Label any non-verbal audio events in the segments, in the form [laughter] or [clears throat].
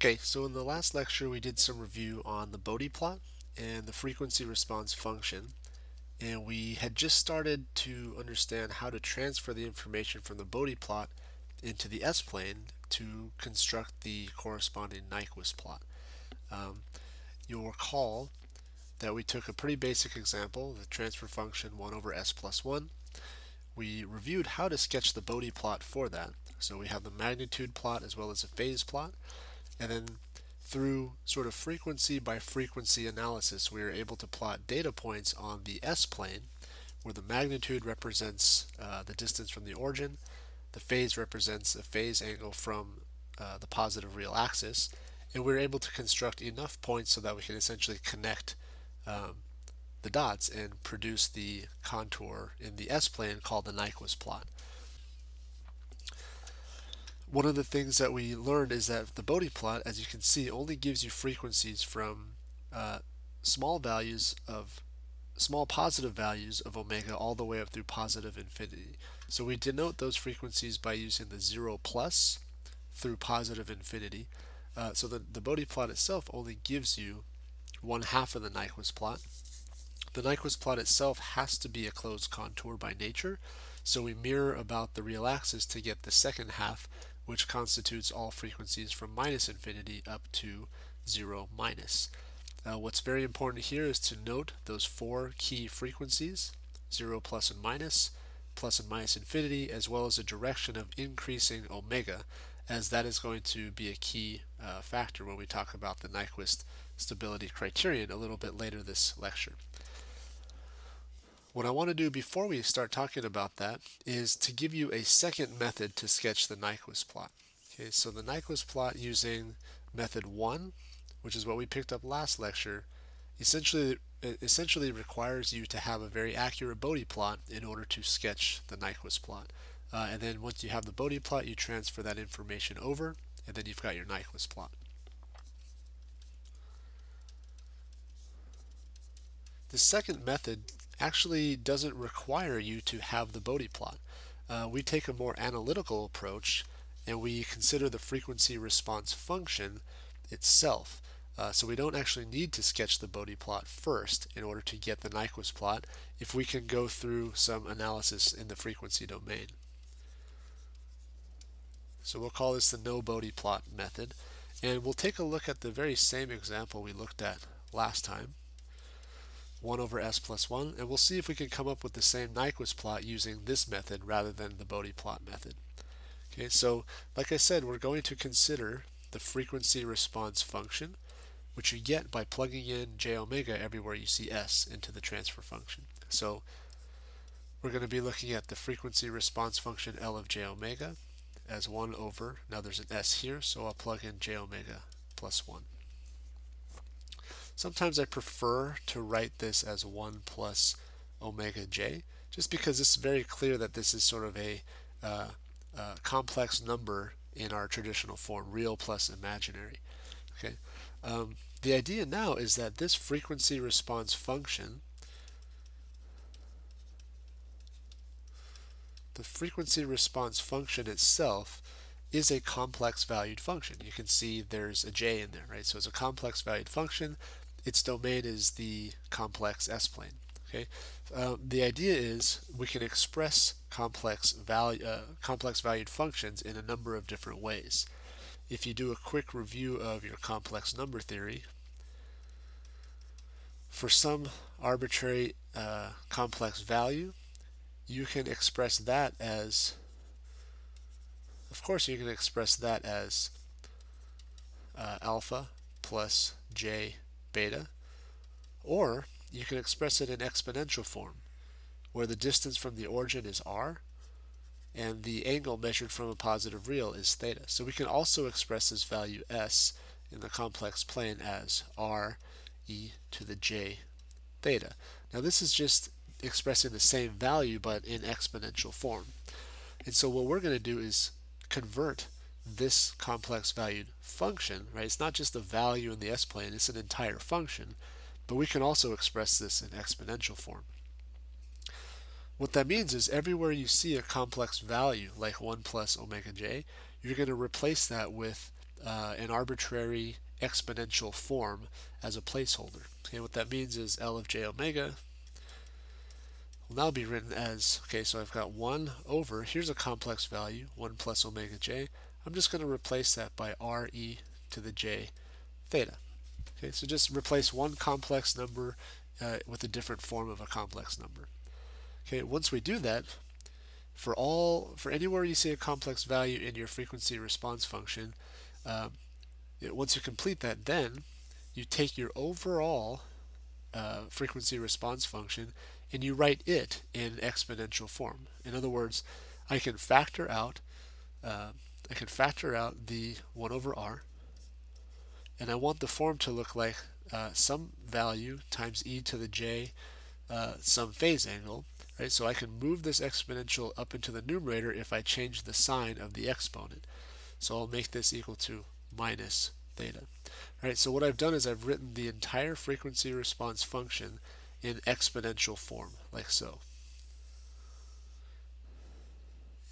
Okay, so in the last lecture we did some review on the Bode plot and the frequency response function and we had just started to understand how to transfer the information from the Bode plot into the S-plane to construct the corresponding Nyquist plot. Um, you'll recall that we took a pretty basic example, the transfer function 1 over s plus 1. We reviewed how to sketch the Bode plot for that. So we have the magnitude plot as well as a phase plot. And then through sort of frequency by frequency analysis, we are able to plot data points on the S-plane, where the magnitude represents uh, the distance from the origin, the phase represents a phase angle from uh, the positive real axis, and we're able to construct enough points so that we can essentially connect um, the dots and produce the contour in the S-plane called the Nyquist plot one of the things that we learned is that the Bode plot, as you can see, only gives you frequencies from uh, small values of small positive values of omega all the way up through positive infinity. So we denote those frequencies by using the 0 plus through positive infinity. Uh, so the, the Bode plot itself only gives you one half of the Nyquist plot. The Nyquist plot itself has to be a closed contour by nature, so we mirror about the real axis to get the second half, which constitutes all frequencies from minus infinity up to 0 minus. Uh, what's very important here is to note those four key frequencies, 0 plus and minus, plus and minus infinity, as well as a direction of increasing omega, as that is going to be a key uh, factor when we talk about the Nyquist stability criterion a little bit later this lecture. What I want to do before we start talking about that is to give you a second method to sketch the Nyquist plot. Okay, so the Nyquist plot using method 1, which is what we picked up last lecture, essentially essentially requires you to have a very accurate Bode plot in order to sketch the Nyquist plot. Uh, and then once you have the Bode plot, you transfer that information over, and then you've got your Nyquist plot. The second method actually doesn't require you to have the Bode plot. Uh, we take a more analytical approach and we consider the frequency response function itself. Uh, so we don't actually need to sketch the Bode plot first in order to get the Nyquist plot if we can go through some analysis in the frequency domain. So we'll call this the no Bode plot method and we'll take a look at the very same example we looked at last time. 1 over s plus 1, and we'll see if we can come up with the same Nyquist plot using this method rather than the Bode plot method. Okay, so like I said, we're going to consider the frequency response function, which you get by plugging in j omega everywhere you see s into the transfer function. So we're going to be looking at the frequency response function L of j omega as 1 over, now there's an s here, so I'll plug in j omega plus 1. Sometimes I prefer to write this as 1 plus omega j, just because it's very clear that this is sort of a uh, uh, complex number in our traditional form, real plus imaginary. Okay. Um, the idea now is that this frequency response function, the frequency response function itself is a complex valued function. You can see there's a j in there, right? So it's a complex valued function its domain is the complex S-plane. Okay, uh, the idea is we can express complex value, uh, complex valued functions in a number of different ways. If you do a quick review of your complex number theory, for some arbitrary uh, complex value, you can express that as, of course, you can express that as uh, alpha plus j beta, or you can express it in exponential form, where the distance from the origin is r, and the angle measured from a positive real is theta. So we can also express this value s in the complex plane as r e to the j theta. Now this is just expressing the same value but in exponential form. And so what we're going to do is convert this complex valued function, right? It's not just a value in the s-plane, it's an entire function, but we can also express this in exponential form. What that means is everywhere you see a complex value like 1 plus omega j, you're going to replace that with uh, an arbitrary exponential form as a placeholder. Okay, what that means is L of j omega will now be written as, okay, so I've got 1 over, here's a complex value, 1 plus omega j. I'm just going to replace that by re to the j theta. Okay, so just replace one complex number uh, with a different form of a complex number. Okay, once we do that, for all for anywhere you see a complex value in your frequency response function, um, once you complete that, then you take your overall uh, frequency response function and you write it in exponential form. In other words, I can factor out uh, I can factor out the 1 over r and I want the form to look like uh, some value times e to the j uh, some phase angle right? So I can move this exponential up into the numerator if I change the sign of the exponent. So I'll make this equal to minus theta. All right, so what I've done is I've written the entire frequency response function in exponential form like so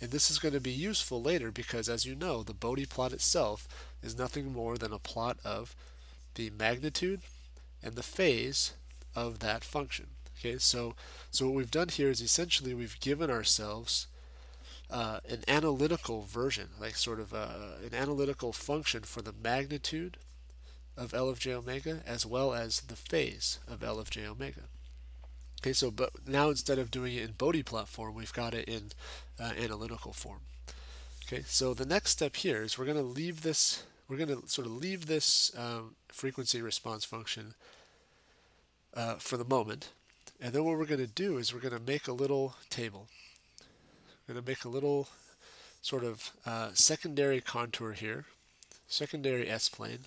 and this is going to be useful later because as you know, the Bode plot itself is nothing more than a plot of the magnitude and the phase of that function. Okay, so so what we've done here is essentially we've given ourselves uh, an analytical version, like sort of a, uh, an analytical function for the magnitude of L of j omega as well as the phase of L of j omega. Okay, so but now instead of doing it in Bode plot form, we've got it in uh, analytical form. Okay, so the next step here is we're going to leave this, we're going to sort of leave this um, frequency response function uh, for the moment. And then what we're going to do is we're going to make a little table. We're going to make a little sort of uh, secondary contour here, secondary S-plane,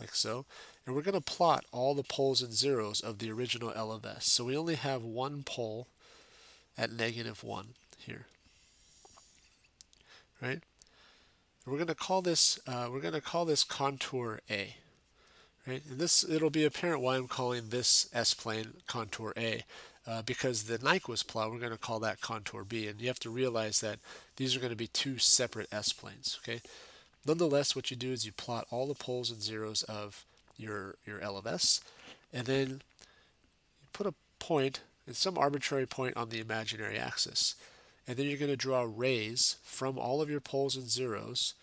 like so. And we're going to plot all the poles and zeros of the original L of S. So we only have one pole at negative 1 here. Right? we're going to call this uh, we're going to call this contour A. Right? And this it'll be apparent why I'm calling this S-plane contour A. Uh, because the Nyquist plot, we're going to call that contour B. And you have to realize that these are going to be two separate S-planes. Okay. Nonetheless, what you do is you plot all the poles and zeros of your, your L of S, and then you put a point, it's some arbitrary point on the imaginary axis. And then you're going to draw rays from all of your poles and zeros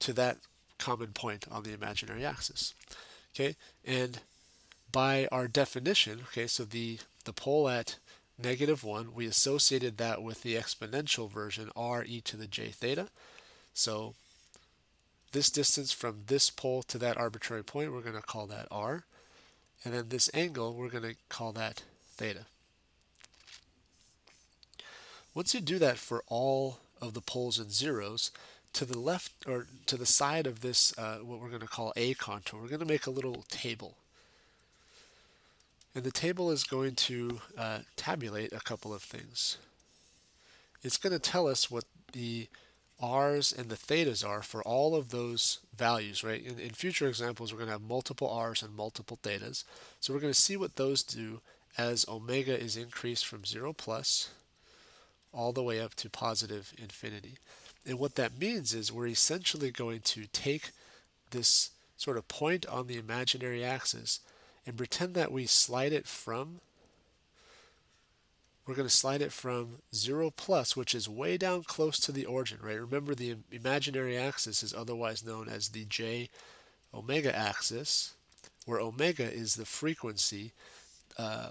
to that common point on the imaginary axis. Okay, and by our definition, okay, so the, the pole at negative 1, we associated that with the exponential version r e to the j theta. So this distance from this pole to that arbitrary point, we're going to call that r. And then this angle, we're going to call that theta. Once you do that for all of the poles and zeros, to the left or to the side of this, uh, what we're going to call a contour, we're going to make a little table. And the table is going to uh, tabulate a couple of things. It's going to tell us what the r's and the thetas are for all of those values, right? In, in future examples, we're going to have multiple r's and multiple thetas. So we're going to see what those do as omega is increased from 0 plus all the way up to positive infinity. And what that means is we're essentially going to take this sort of point on the imaginary axis and pretend that we slide it from we're going to slide it from 0 plus, which is way down close to the origin, right? Remember the imaginary axis is otherwise known as the j omega axis, where omega is the frequency uh,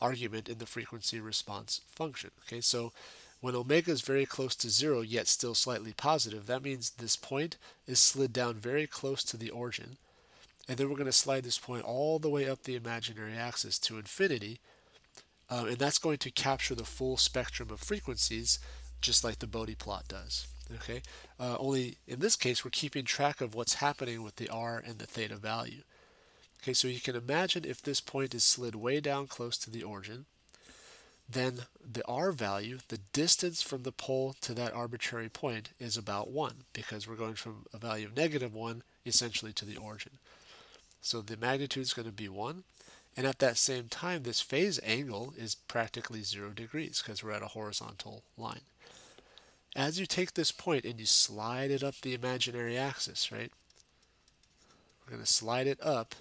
argument in the frequency response function. Okay, so when omega is very close to 0 yet still slightly positive, that means this point is slid down very close to the origin. And then we're going to slide this point all the way up the imaginary axis to infinity, um, and that's going to capture the full spectrum of frequencies just like the Bode plot does. Okay, uh, only in this case we're keeping track of what's happening with the r and the theta value. Okay, so you can imagine if this point is slid way down close to the origin, then the r value, the distance from the pole to that arbitrary point is about 1 because we're going from a value of negative 1 essentially to the origin. So the magnitude is going to be 1 and at that same time, this phase angle is practically zero degrees because we're at a horizontal line. as you take this point and you slide it up the imaginary axis, right? We're going to slide it up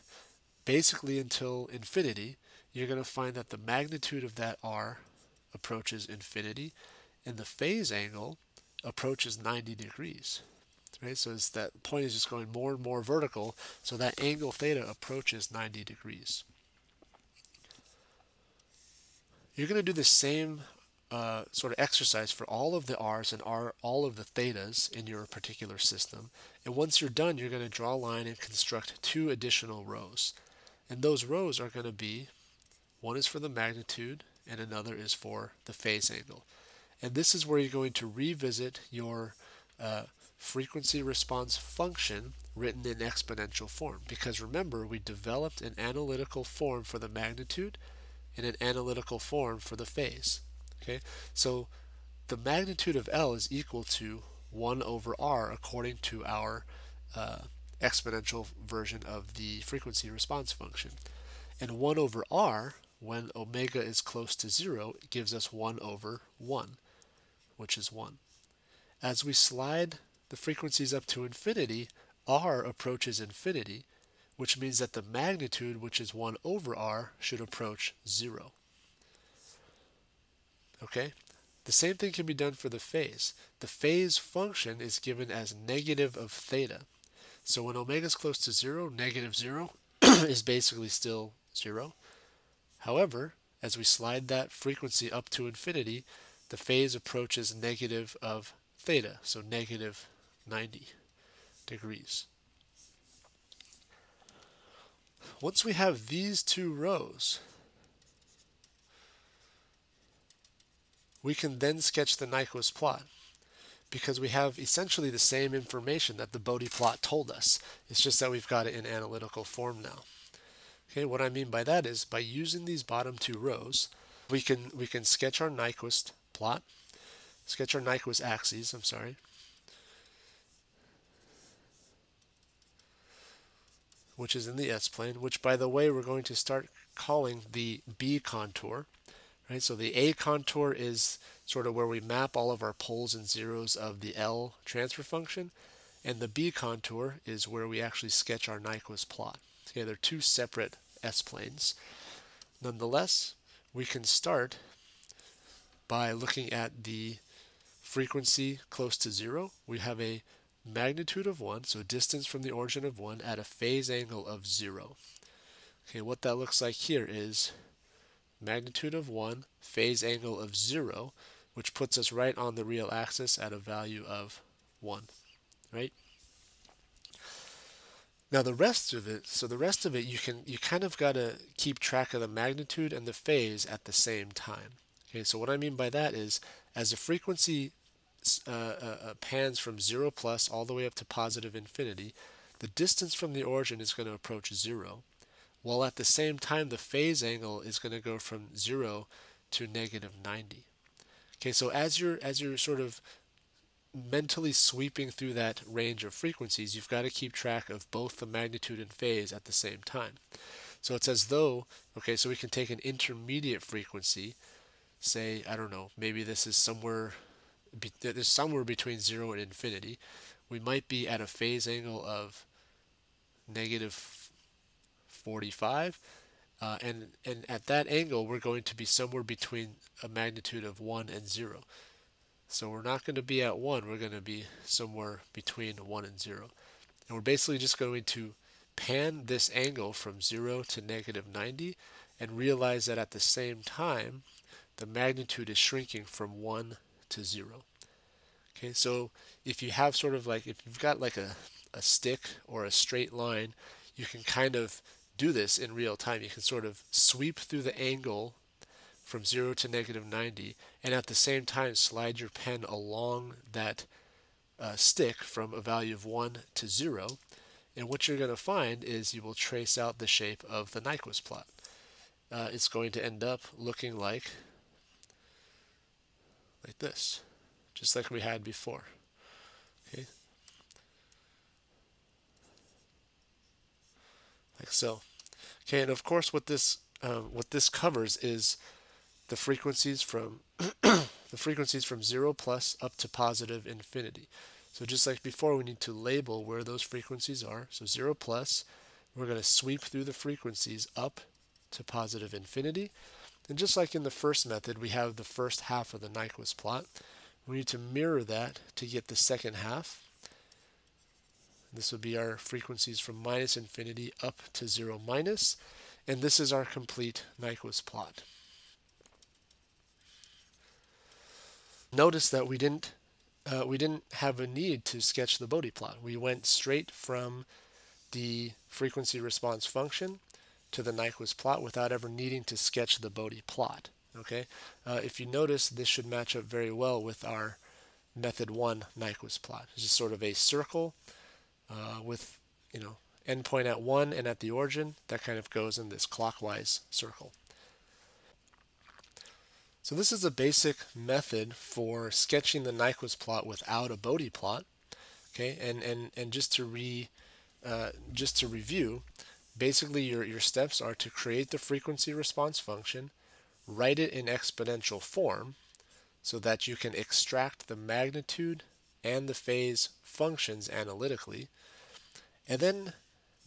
basically until infinity. You're going to find that the magnitude of that r approaches infinity and the phase angle approaches 90 degrees. Right? So that point is just going more and more vertical, so that angle theta approaches 90 degrees. You're going to do the same uh, sort of exercise for all of the r's and r, all of the thetas in your particular system. And once you're done, you're going to draw a line and construct two additional rows. And those rows are going to be, one is for the magnitude and another is for the phase angle. And this is where you're going to revisit your uh, frequency response function written in exponential form. Because remember, we developed an analytical form for the magnitude and an analytical form for the phase. Okay, so the magnitude of L is equal to 1 over R according to our uh, exponential version of the frequency response function. And 1 over R, when omega is close to 0, gives us 1 over 1, which is 1. As we slide the frequencies up to infinity, R approaches infinity, which means that the magnitude, which is 1 over r, should approach 0. Okay? The same thing can be done for the phase. The phase function is given as negative of theta. So when omega is close to 0, negative 0 [clears throat] is basically still 0. However, as we slide that frequency up to infinity, the phase approaches negative of theta, so negative 90 degrees. Once we have these two rows, we can then sketch the Nyquist plot because we have essentially the same information that the Bode plot told us. It's just that we've got it in analytical form now. Okay, what I mean by that is by using these bottom two rows, we can we can sketch our Nyquist plot, sketch our Nyquist axes, I'm sorry, which is in the S-plane, which by the way we're going to start calling the B contour. Right, so the A contour is sort of where we map all of our poles and zeros of the L transfer function, and the B contour is where we actually sketch our Nyquist plot. Okay, they're two separate S-planes. Nonetheless, we can start by looking at the frequency close to zero. We have a magnitude of 1, so distance from the origin of 1 at a phase angle of 0. Okay, what that looks like here is magnitude of 1, phase angle of 0, which puts us right on the real axis at a value of 1, right? Now the rest of it, so the rest of it, you can you kind of got to keep track of the magnitude and the phase at the same time. Okay, so what I mean by that is as the frequency uh, uh, uh, pans from 0 plus all the way up to positive infinity, the distance from the origin is going to approach 0, while at the same time the phase angle is going to go from 0 to negative 90. Okay, so as you're, as you're sort of mentally sweeping through that range of frequencies, you've got to keep track of both the magnitude and phase at the same time. So it's as though, okay, so we can take an intermediate frequency, say, I don't know, maybe this is somewhere there's somewhere between 0 and infinity. We might be at a phase angle of negative 45. Uh, and, and at that angle, we're going to be somewhere between a magnitude of 1 and 0. So we're not going to be at 1, we're going to be somewhere between 1 and 0. And we're basically just going to pan this angle from 0 to negative 90 and realize that at the same time, the magnitude is shrinking from 1 to 0. Okay, so if you have sort of like, if you've got like a, a stick or a straight line, you can kind of do this in real time. You can sort of sweep through the angle from 0 to negative 90 and at the same time slide your pen along that uh, stick from a value of 1 to 0 and what you're going to find is you will trace out the shape of the Nyquist plot. Uh, it's going to end up looking like like this, just like we had before. Okay, like so. Okay, and of course, what this um, what this covers is the frequencies from [clears throat] the frequencies from 0 plus up to positive infinity. So just like before, we need to label where those frequencies are. So 0 plus, we're going to sweep through the frequencies up to positive infinity. And just like in the first method, we have the first half of the Nyquist plot. We need to mirror that to get the second half. This would be our frequencies from minus infinity up to 0 minus. And this is our complete Nyquist plot. Notice that we didn't uh, we didn't have a need to sketch the Bode plot. We went straight from the frequency response function to the Nyquist plot without ever needing to sketch the Bode plot. Okay, uh, if you notice, this should match up very well with our method one Nyquist plot. It's just sort of a circle uh, with, you know, endpoint at one and at the origin. That kind of goes in this clockwise circle. So this is a basic method for sketching the Nyquist plot without a Bode plot. Okay, and and and just to re, uh, just to review, basically your your steps are to create the frequency response function, write it in exponential form, so that you can extract the magnitude and the phase functions analytically, and then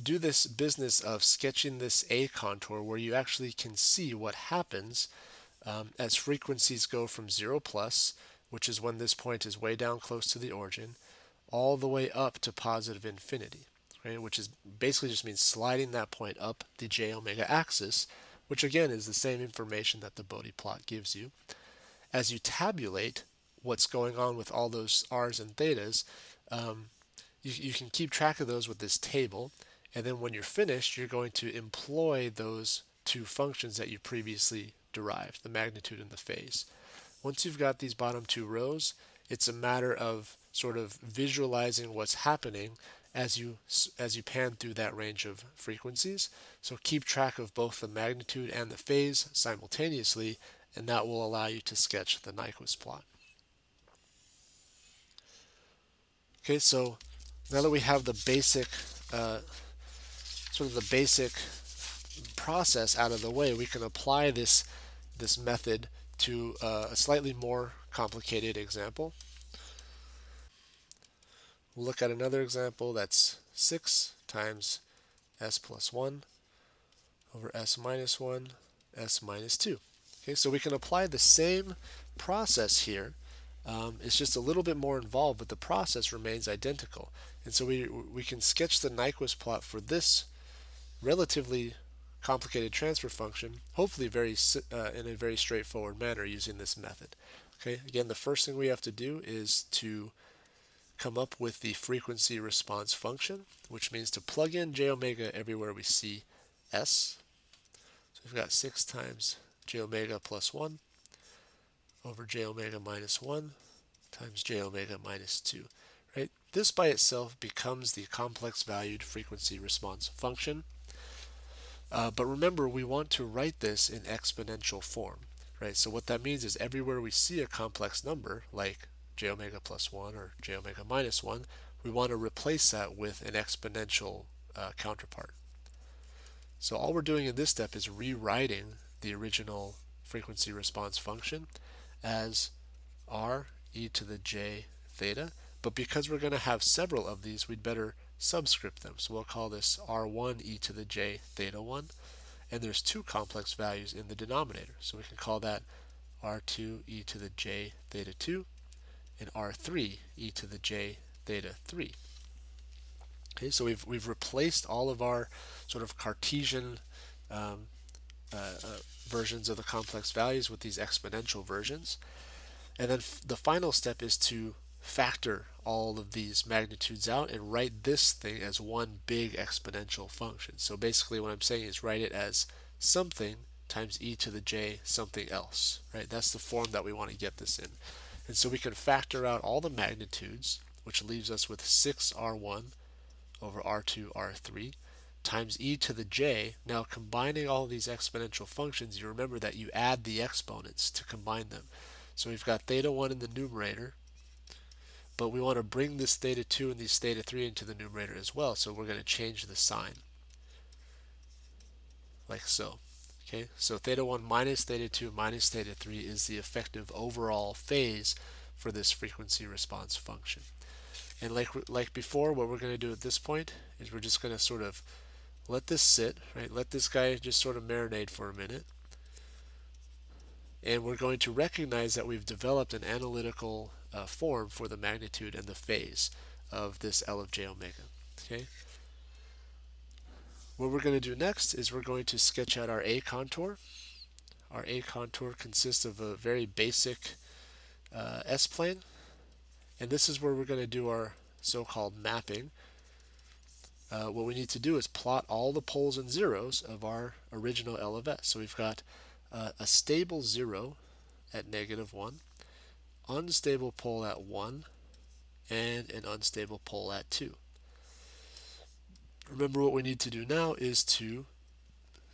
do this business of sketching this A contour where you actually can see what happens um, as frequencies go from 0 plus, which is when this point is way down close to the origin, all the way up to positive infinity, right? which is basically just means sliding that point up the j omega axis, which again is the same information that the Bode plot gives you. As you tabulate what's going on with all those r's and thetas, um, you, you can keep track of those with this table, and then when you're finished, you're going to employ those two functions that you previously derived, the magnitude and the phase. Once you've got these bottom two rows, it's a matter of sort of visualizing what's happening as you as you pan through that range of frequencies. So keep track of both the magnitude and the phase simultaneously, and that will allow you to sketch the Nyquist plot. Okay, so now that we have the basic, uh, sort of the basic process out of the way, we can apply this this method to uh, a slightly more complicated example. We'll look at another example that's 6 times s plus 1 over s minus 1, s minus 2. Okay, so we can apply the same process here. Um, it's just a little bit more involved, but the process remains identical. And so we, we can sketch the Nyquist plot for this relatively complicated transfer function, hopefully very uh, in a very straightforward manner using this method. Okay, again, the first thing we have to do is to come up with the frequency response function, which means to plug in j omega everywhere we see s. So we've got 6 times j omega plus 1 over j omega minus 1 times j omega minus 2. Right? This by itself becomes the complex valued frequency response function. Uh, but remember, we want to write this in exponential form, right? So what that means is everywhere we see a complex number, like j omega plus 1 or j omega minus 1, we want to replace that with an exponential uh, counterpart. So all we're doing in this step is rewriting the original frequency response function as r e to the j theta, but because we're going to have several of these, we'd better subscript them. So we'll call this r1 e to the j theta 1. And there's two complex values in the denominator. So we can call that r2 e to the j theta 2 and r3 e to the j theta 3. Okay, so we've, we've replaced all of our sort of Cartesian um, uh, uh, versions of the complex values with these exponential versions. And then the final step is to factor all of these magnitudes out and write this thing as one big exponential function. So basically what I'm saying is write it as something times e to the j something else, right? That's the form that we want to get this in. And so we can factor out all the magnitudes, which leaves us with 6r1 over r2, r3 times e to the j. Now combining all these exponential functions, you remember that you add the exponents to combine them. So we've got theta 1 in the numerator but we want to bring this theta 2 and these theta 3 into the numerator as well, so we're going to change the sign. Like so. Okay, so theta 1 minus theta 2 minus theta 3 is the effective overall phase for this frequency response function. And like, like before, what we're going to do at this point is we're just going to sort of let this sit, right? Let this guy just sort of marinate for a minute. And we're going to recognize that we've developed an analytical uh, form for the magnitude and the phase of this L of j omega. Okay. What we're going to do next is we're going to sketch out our A contour. Our A contour consists of a very basic uh, S-plane, and this is where we're going to do our so-called mapping. Uh, what we need to do is plot all the poles and zeros of our original L of S. So we've got uh, a stable zero at negative 1, unstable pole at 1, and an unstable pole at 2. Remember what we need to do now is to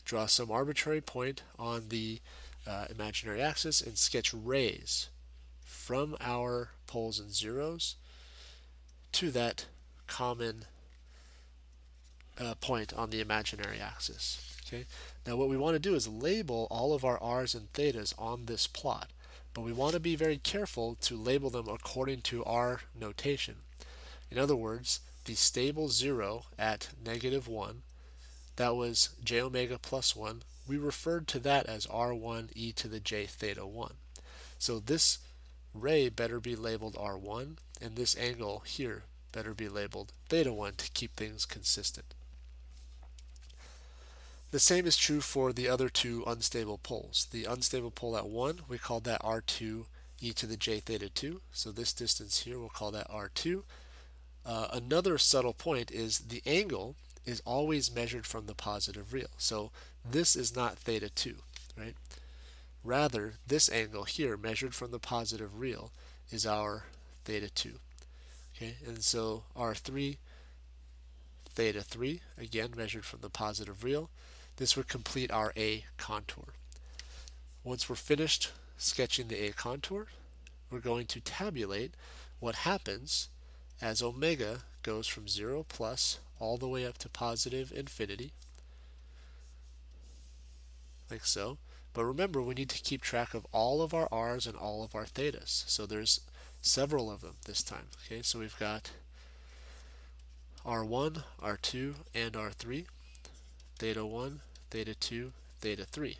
draw some arbitrary point on the uh, imaginary axis and sketch rays from our poles and zeros to that common uh, point on the imaginary axis. Okay. Now what we want to do is label all of our r's and thetas on this plot, but we want to be very careful to label them according to our notation. In other words, the stable 0 at negative 1, that was j omega plus 1, we referred to that as r1 e to the j theta 1. So this ray better be labeled r1, and this angle here better be labeled theta 1 to keep things consistent. The same is true for the other two unstable poles. The unstable pole at 1, we called that r2 e to the j theta 2. So this distance here, we'll call that r2. Uh, another subtle point is the angle is always measured from the positive real. So this is not theta 2, right? Rather, this angle here, measured from the positive real, is our theta 2. Okay, and so r3 theta 3, again measured from the positive real, this would complete our A contour. Once we're finished sketching the A contour, we're going to tabulate what happens as omega goes from 0 plus all the way up to positive infinity, like so. But remember, we need to keep track of all of our r's and all of our thetas. So there's several of them this time. Okay, so we've got r1, r2, and r3, theta 1, theta 2, theta 3.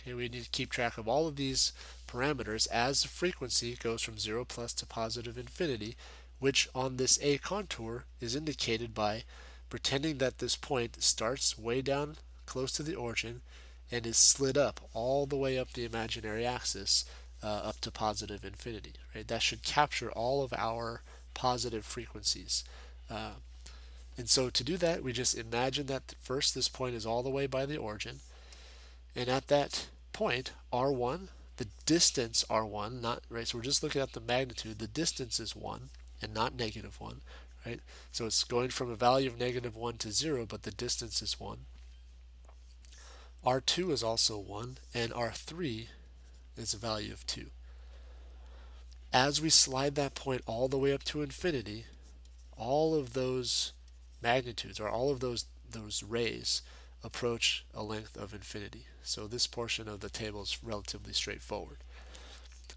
Okay, we need to keep track of all of these parameters as the frequency goes from 0 plus to positive infinity which on this A contour is indicated by pretending that this point starts way down close to the origin and is slid up all the way up the imaginary axis uh, up to positive infinity. Right? That should capture all of our positive frequencies. Uh, and so to do that, we just imagine that first this point is all the way by the origin. And at that point, R1, the distance R1, not right, so we're just looking at the magnitude, the distance is 1 and not negative 1, right? So it's going from a value of negative 1 to 0, but the distance is 1. R2 is also 1, and R3 is a value of 2. As we slide that point all the way up to infinity, all of those magnitudes, or all of those, those rays, approach a length of infinity. So this portion of the table is relatively straightforward.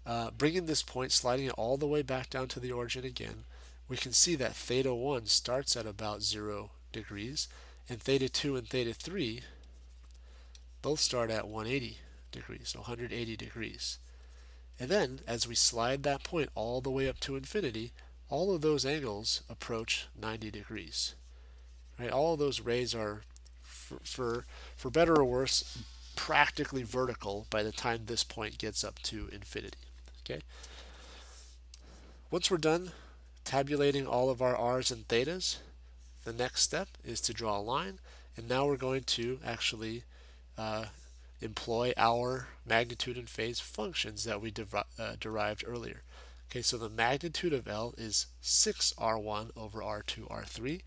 Uh, bringing this point, sliding it all the way back down to the origin again, we can see that theta 1 starts at about 0 degrees, and theta 2 and theta 3 both start at 180 degrees, so 180 degrees. And then, as we slide that point all the way up to infinity, all of those angles approach 90 degrees. Right? All of those rays are, for, for, for better or worse, practically vertical by the time this point gets up to infinity. Okay. Once we're done tabulating all of our r's and thetas, the next step is to draw a line. And now we're going to actually uh, employ our magnitude and phase functions that we uh, derived earlier. Okay, so the magnitude of L is 6R1 over R2, R3.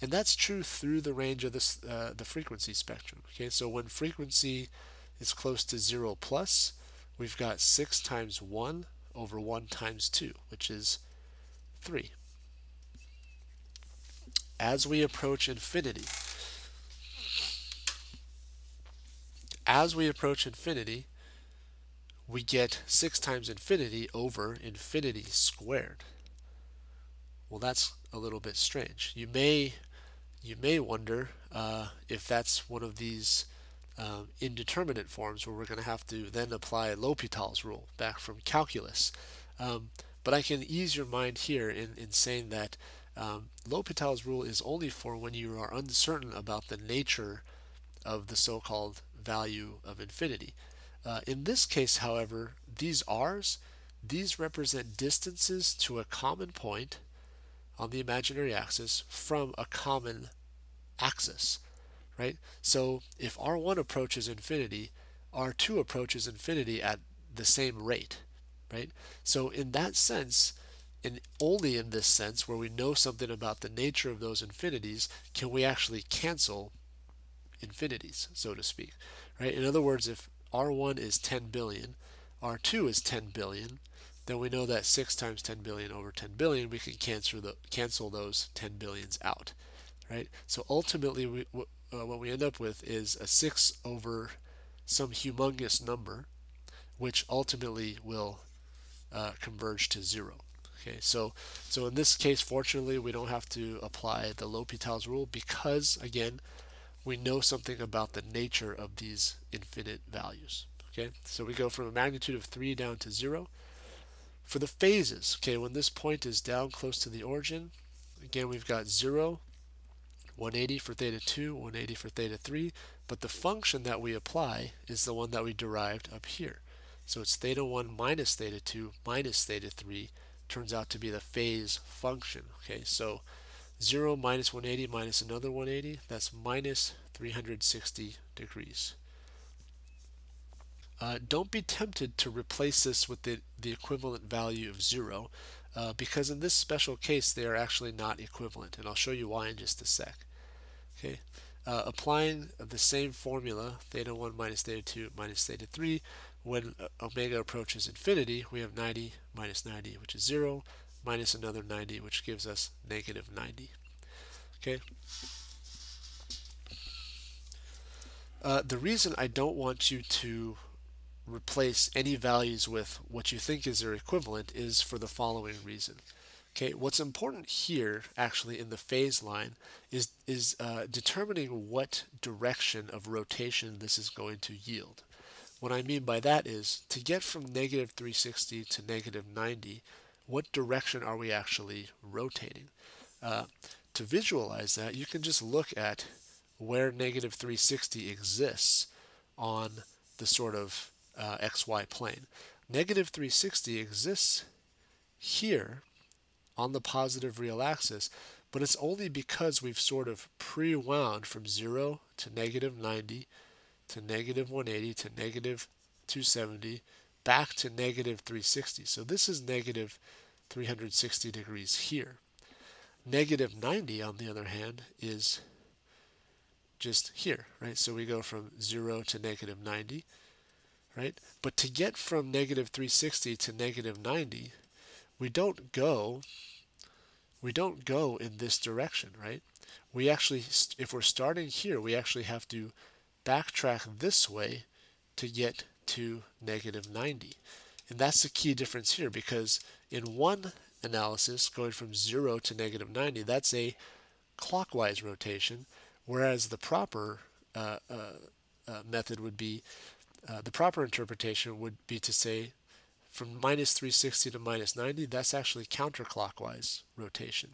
And that's true through the range of this, uh, the frequency spectrum. Okay, so when frequency is close to 0 plus, we've got 6 times 1 over 1 times 2, which is 3. As we approach infinity, as we approach infinity, we get 6 times infinity over infinity squared. Well, that's a little bit strange. You may you may wonder uh, if that's one of these um, indeterminate forms where we're going to have to then apply L'Hopital's rule back from calculus. Um, but I can ease your mind here in, in saying that um, L'Hopital's rule is only for when you are uncertain about the nature of the so-called value of infinity. Uh, in this case, however, these r's, these represent distances to a common point on the imaginary axis from a common axis, right? So if R1 approaches infinity, R2 approaches infinity at the same rate, right? So in that sense, and only in this sense, where we know something about the nature of those infinities, can we actually cancel infinities, so to speak, right? In other words, if R1 is 10 billion, R2 is 10 billion, then we know that 6 times 10 billion over 10 billion, we can cancel, the, cancel those 10 billions out, right? So ultimately, we, uh, what we end up with is a 6 over some humongous number, which ultimately will uh, converge to 0. Okay, so so in this case, fortunately, we don't have to apply the L'Hopital's rule because, again, we know something about the nature of these infinite values. Okay, so we go from a magnitude of 3 down to 0. For the phases, okay, when this point is down close to the origin, again, we've got 0, 180 for theta 2, 180 for theta 3, but the function that we apply is the one that we derived up here. So it's theta 1 minus theta 2 minus theta 3 turns out to be the phase function. Okay, so 0 minus 180 minus another 180, that's minus 360 degrees. Uh, don't be tempted to replace this with the, the equivalent value of 0 uh, because in this special case they are actually not equivalent and I'll show you why in just a sec. Okay, uh, Applying the same formula theta 1 minus theta 2 minus theta 3 when omega approaches infinity we have 90 minus 90 which is 0 minus another 90 which gives us negative 90. Okay. Uh, the reason I don't want you to replace any values with what you think is their equivalent is for the following reason. Okay, what's important here actually in the phase line is, is uh, determining what direction of rotation this is going to yield. What I mean by that is to get from negative 360 to negative 90, what direction are we actually rotating? Uh, to visualize that, you can just look at where negative 360 exists on the sort of uh, xy plane. Negative 360 exists here on the positive real axis, but it's only because we've sort of pre-wound from 0 to negative 90 to negative 180 to negative 270 back to negative 360. So this is negative 360 degrees here. Negative 90, on the other hand, is just here, right? So we go from 0 to negative 90 right? But to get from negative 360 to negative 90, we don't go we don't go in this direction, right? We actually, if we're starting here, we actually have to backtrack this way to get to negative 90. And that's the key difference here because in one analysis, going from 0 to negative 90, that's a clockwise rotation, whereas the proper uh, uh, uh, method would be uh, the proper interpretation would be to say from minus 360 to minus 90, that's actually counterclockwise rotation.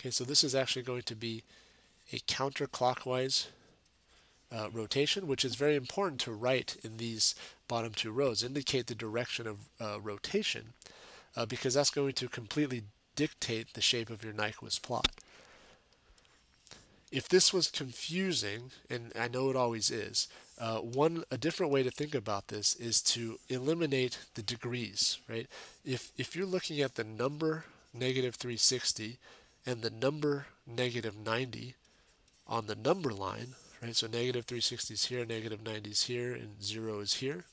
Okay, so this is actually going to be a counterclockwise uh, rotation, which is very important to write in these bottom two rows, indicate the direction of uh, rotation, uh, because that's going to completely dictate the shape of your Nyquist plot. If this was confusing, and I know it always is, uh, one a different way to think about this is to eliminate the degrees, right? If if you're looking at the number negative 360 and the number negative 90 on the number line, right? So negative 360 is here, negative 90 is here, and 0 is here.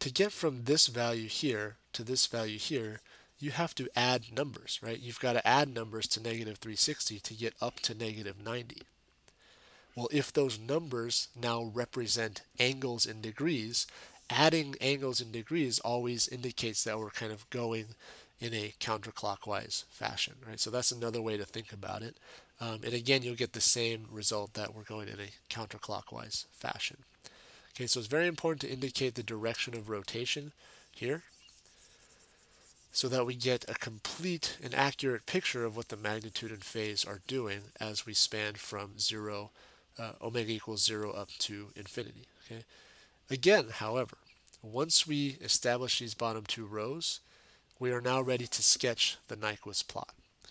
To get from this value here to this value here, you have to add numbers, right? You've got to add numbers to negative 360 to get up to negative 90. Well, if those numbers now represent angles in degrees, adding angles in degrees always indicates that we're kind of going in a counterclockwise fashion, right? So that's another way to think about it. Um, and again, you'll get the same result that we're going in a counterclockwise fashion. Okay, so it's very important to indicate the direction of rotation here so that we get a complete and accurate picture of what the magnitude and phase are doing as we span from 0, uh, omega equals 0 up to infinity. Okay. Again, however, once we establish these bottom two rows, we are now ready to sketch the Nyquist plot.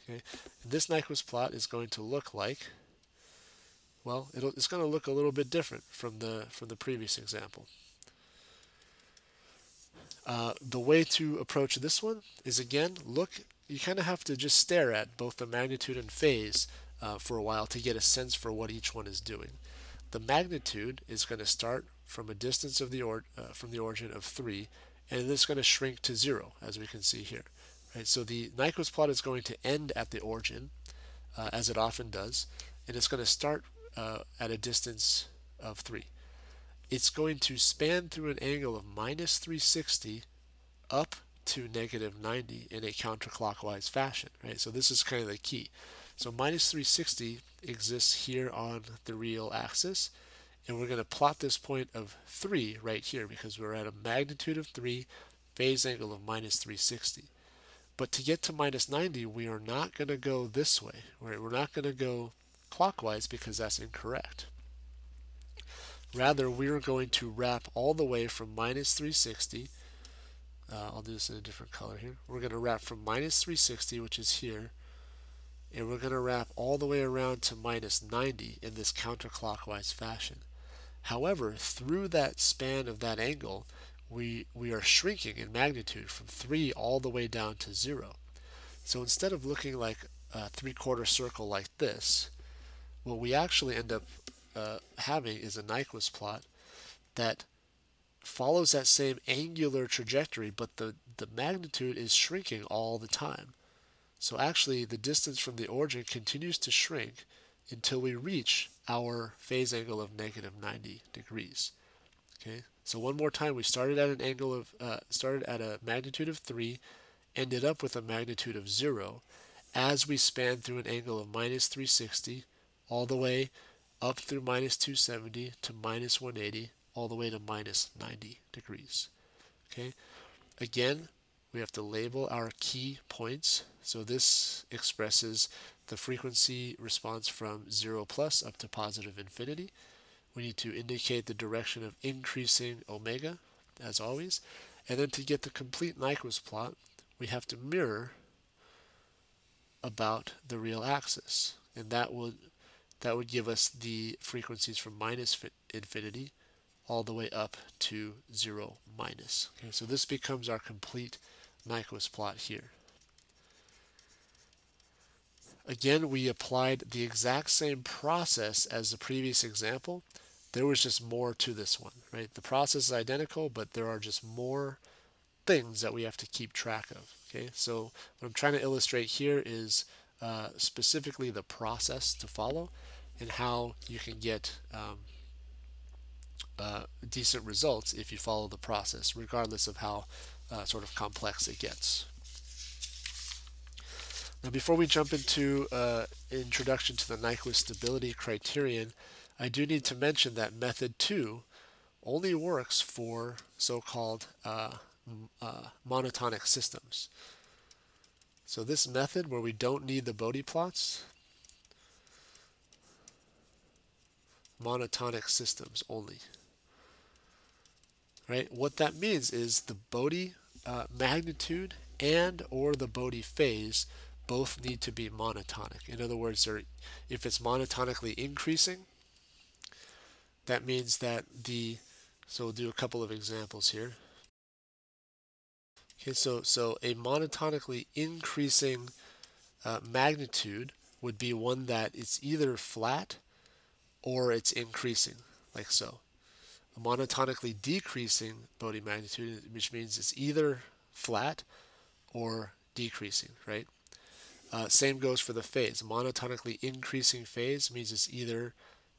Okay. And this Nyquist plot is going to look like, well, it's going to look a little bit different from the, from the previous example. Uh, the way to approach this one is again, look, you kind of have to just stare at both the magnitude and phase uh, for a while to get a sense for what each one is doing. The magnitude is going to start from a distance of the or, uh, from the origin of 3, and it's going to shrink to 0, as we can see here. Right? So the Nyquist plot is going to end at the origin, uh, as it often does, and it's going to start uh, at a distance of 3 it's going to span through an angle of minus 360 up to negative 90 in a counterclockwise fashion, right? So this is kind of the key. So minus 360 exists here on the real axis, and we're going to plot this point of 3 right here because we're at a magnitude of 3, phase angle of minus 360. But to get to minus 90, we are not going to go this way. Right? We're not going to go clockwise because that's incorrect. Rather, we're going to wrap all the way from minus 360. Uh, I'll do this in a different color here. We're going to wrap from minus 360, which is here, and we're going to wrap all the way around to minus 90 in this counterclockwise fashion. However, through that span of that angle, we, we are shrinking in magnitude from 3 all the way down to 0. So instead of looking like a three-quarter circle like this, what we actually end up uh, having is a Nyquist plot that follows that same angular trajectory, but the, the magnitude is shrinking all the time. So actually, the distance from the origin continues to shrink until we reach our phase angle of negative 90 degrees. Okay, so one more time, we started at an angle of uh, started at a magnitude of 3, ended up with a magnitude of 0, as we span through an angle of minus 360 all the way up through minus 270 to minus 180 all the way to minus 90 degrees. Okay, again, we have to label our key points. So this expresses the frequency response from 0 plus up to positive infinity. We need to indicate the direction of increasing omega, as always. And then to get the complete Nyquist plot, we have to mirror about the real axis. And that will that would give us the frequencies from minus infinity all the way up to 0 minus. Okay, so this becomes our complete Nyquist plot here. Again, we applied the exact same process as the previous example. There was just more to this one, right? The process is identical, but there are just more things that we have to keep track of. Okay, so what I'm trying to illustrate here is uh, specifically the process to follow and how you can get um, uh, decent results if you follow the process, regardless of how uh, sort of complex it gets. Now, before we jump into uh, introduction to the Nyquist stability criterion, I do need to mention that method two only works for so-called uh, uh, monotonic systems. So this method where we don't need the Bode plots, monotonic systems only. Right? What that means is the Bode uh, magnitude and or the Bode phase both need to be monotonic. In other words, if it's monotonically increasing, that means that the, so we'll do a couple of examples here. Okay, so, so a monotonically increasing uh, magnitude would be one that it's either flat or it's increasing, like so. A monotonically decreasing Bode magnitude, which means it's either flat or decreasing, right? Uh, same goes for the phase. Monotonically increasing phase means it's either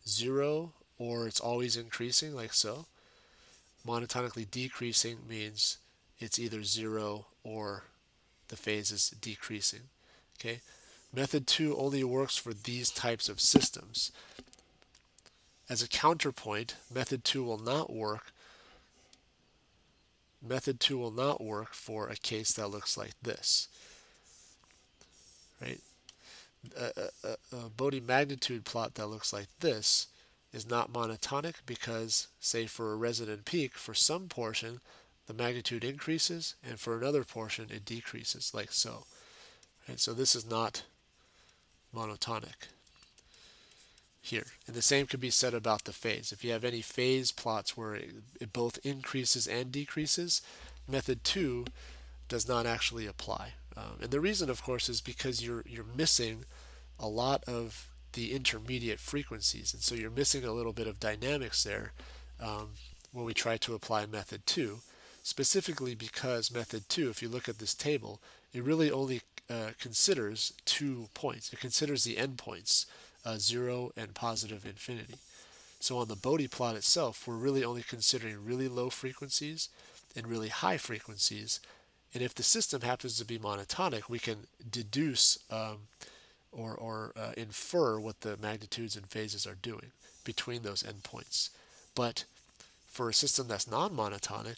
zero or it's always increasing like so. Monotonically decreasing means it's either zero or the phase is decreasing. Okay, Method 2 only works for these types of systems. As a counterpoint, method 2 will not work method 2 will not work for a case that looks like this. Right? A, a, a Bode magnitude plot that looks like this is not monotonic because, say for a resonant peak, for some portion the magnitude increases and for another portion it decreases like so. Right? So this is not monotonic here. And the same could be said about the phase. If you have any phase plots where it, it both increases and decreases, method 2 does not actually apply. Um, and the reason, of course, is because you're, you're missing a lot of the intermediate frequencies. And so you're missing a little bit of dynamics there um, when we try to apply method 2, specifically because method 2, if you look at this table, it really only uh, considers two points. It considers the endpoints, uh, 0 and positive infinity. So on the Bode plot itself, we're really only considering really low frequencies and really high frequencies. And if the system happens to be monotonic, we can deduce um, or, or uh, infer what the magnitudes and phases are doing between those endpoints. But for a system that's non-monotonic,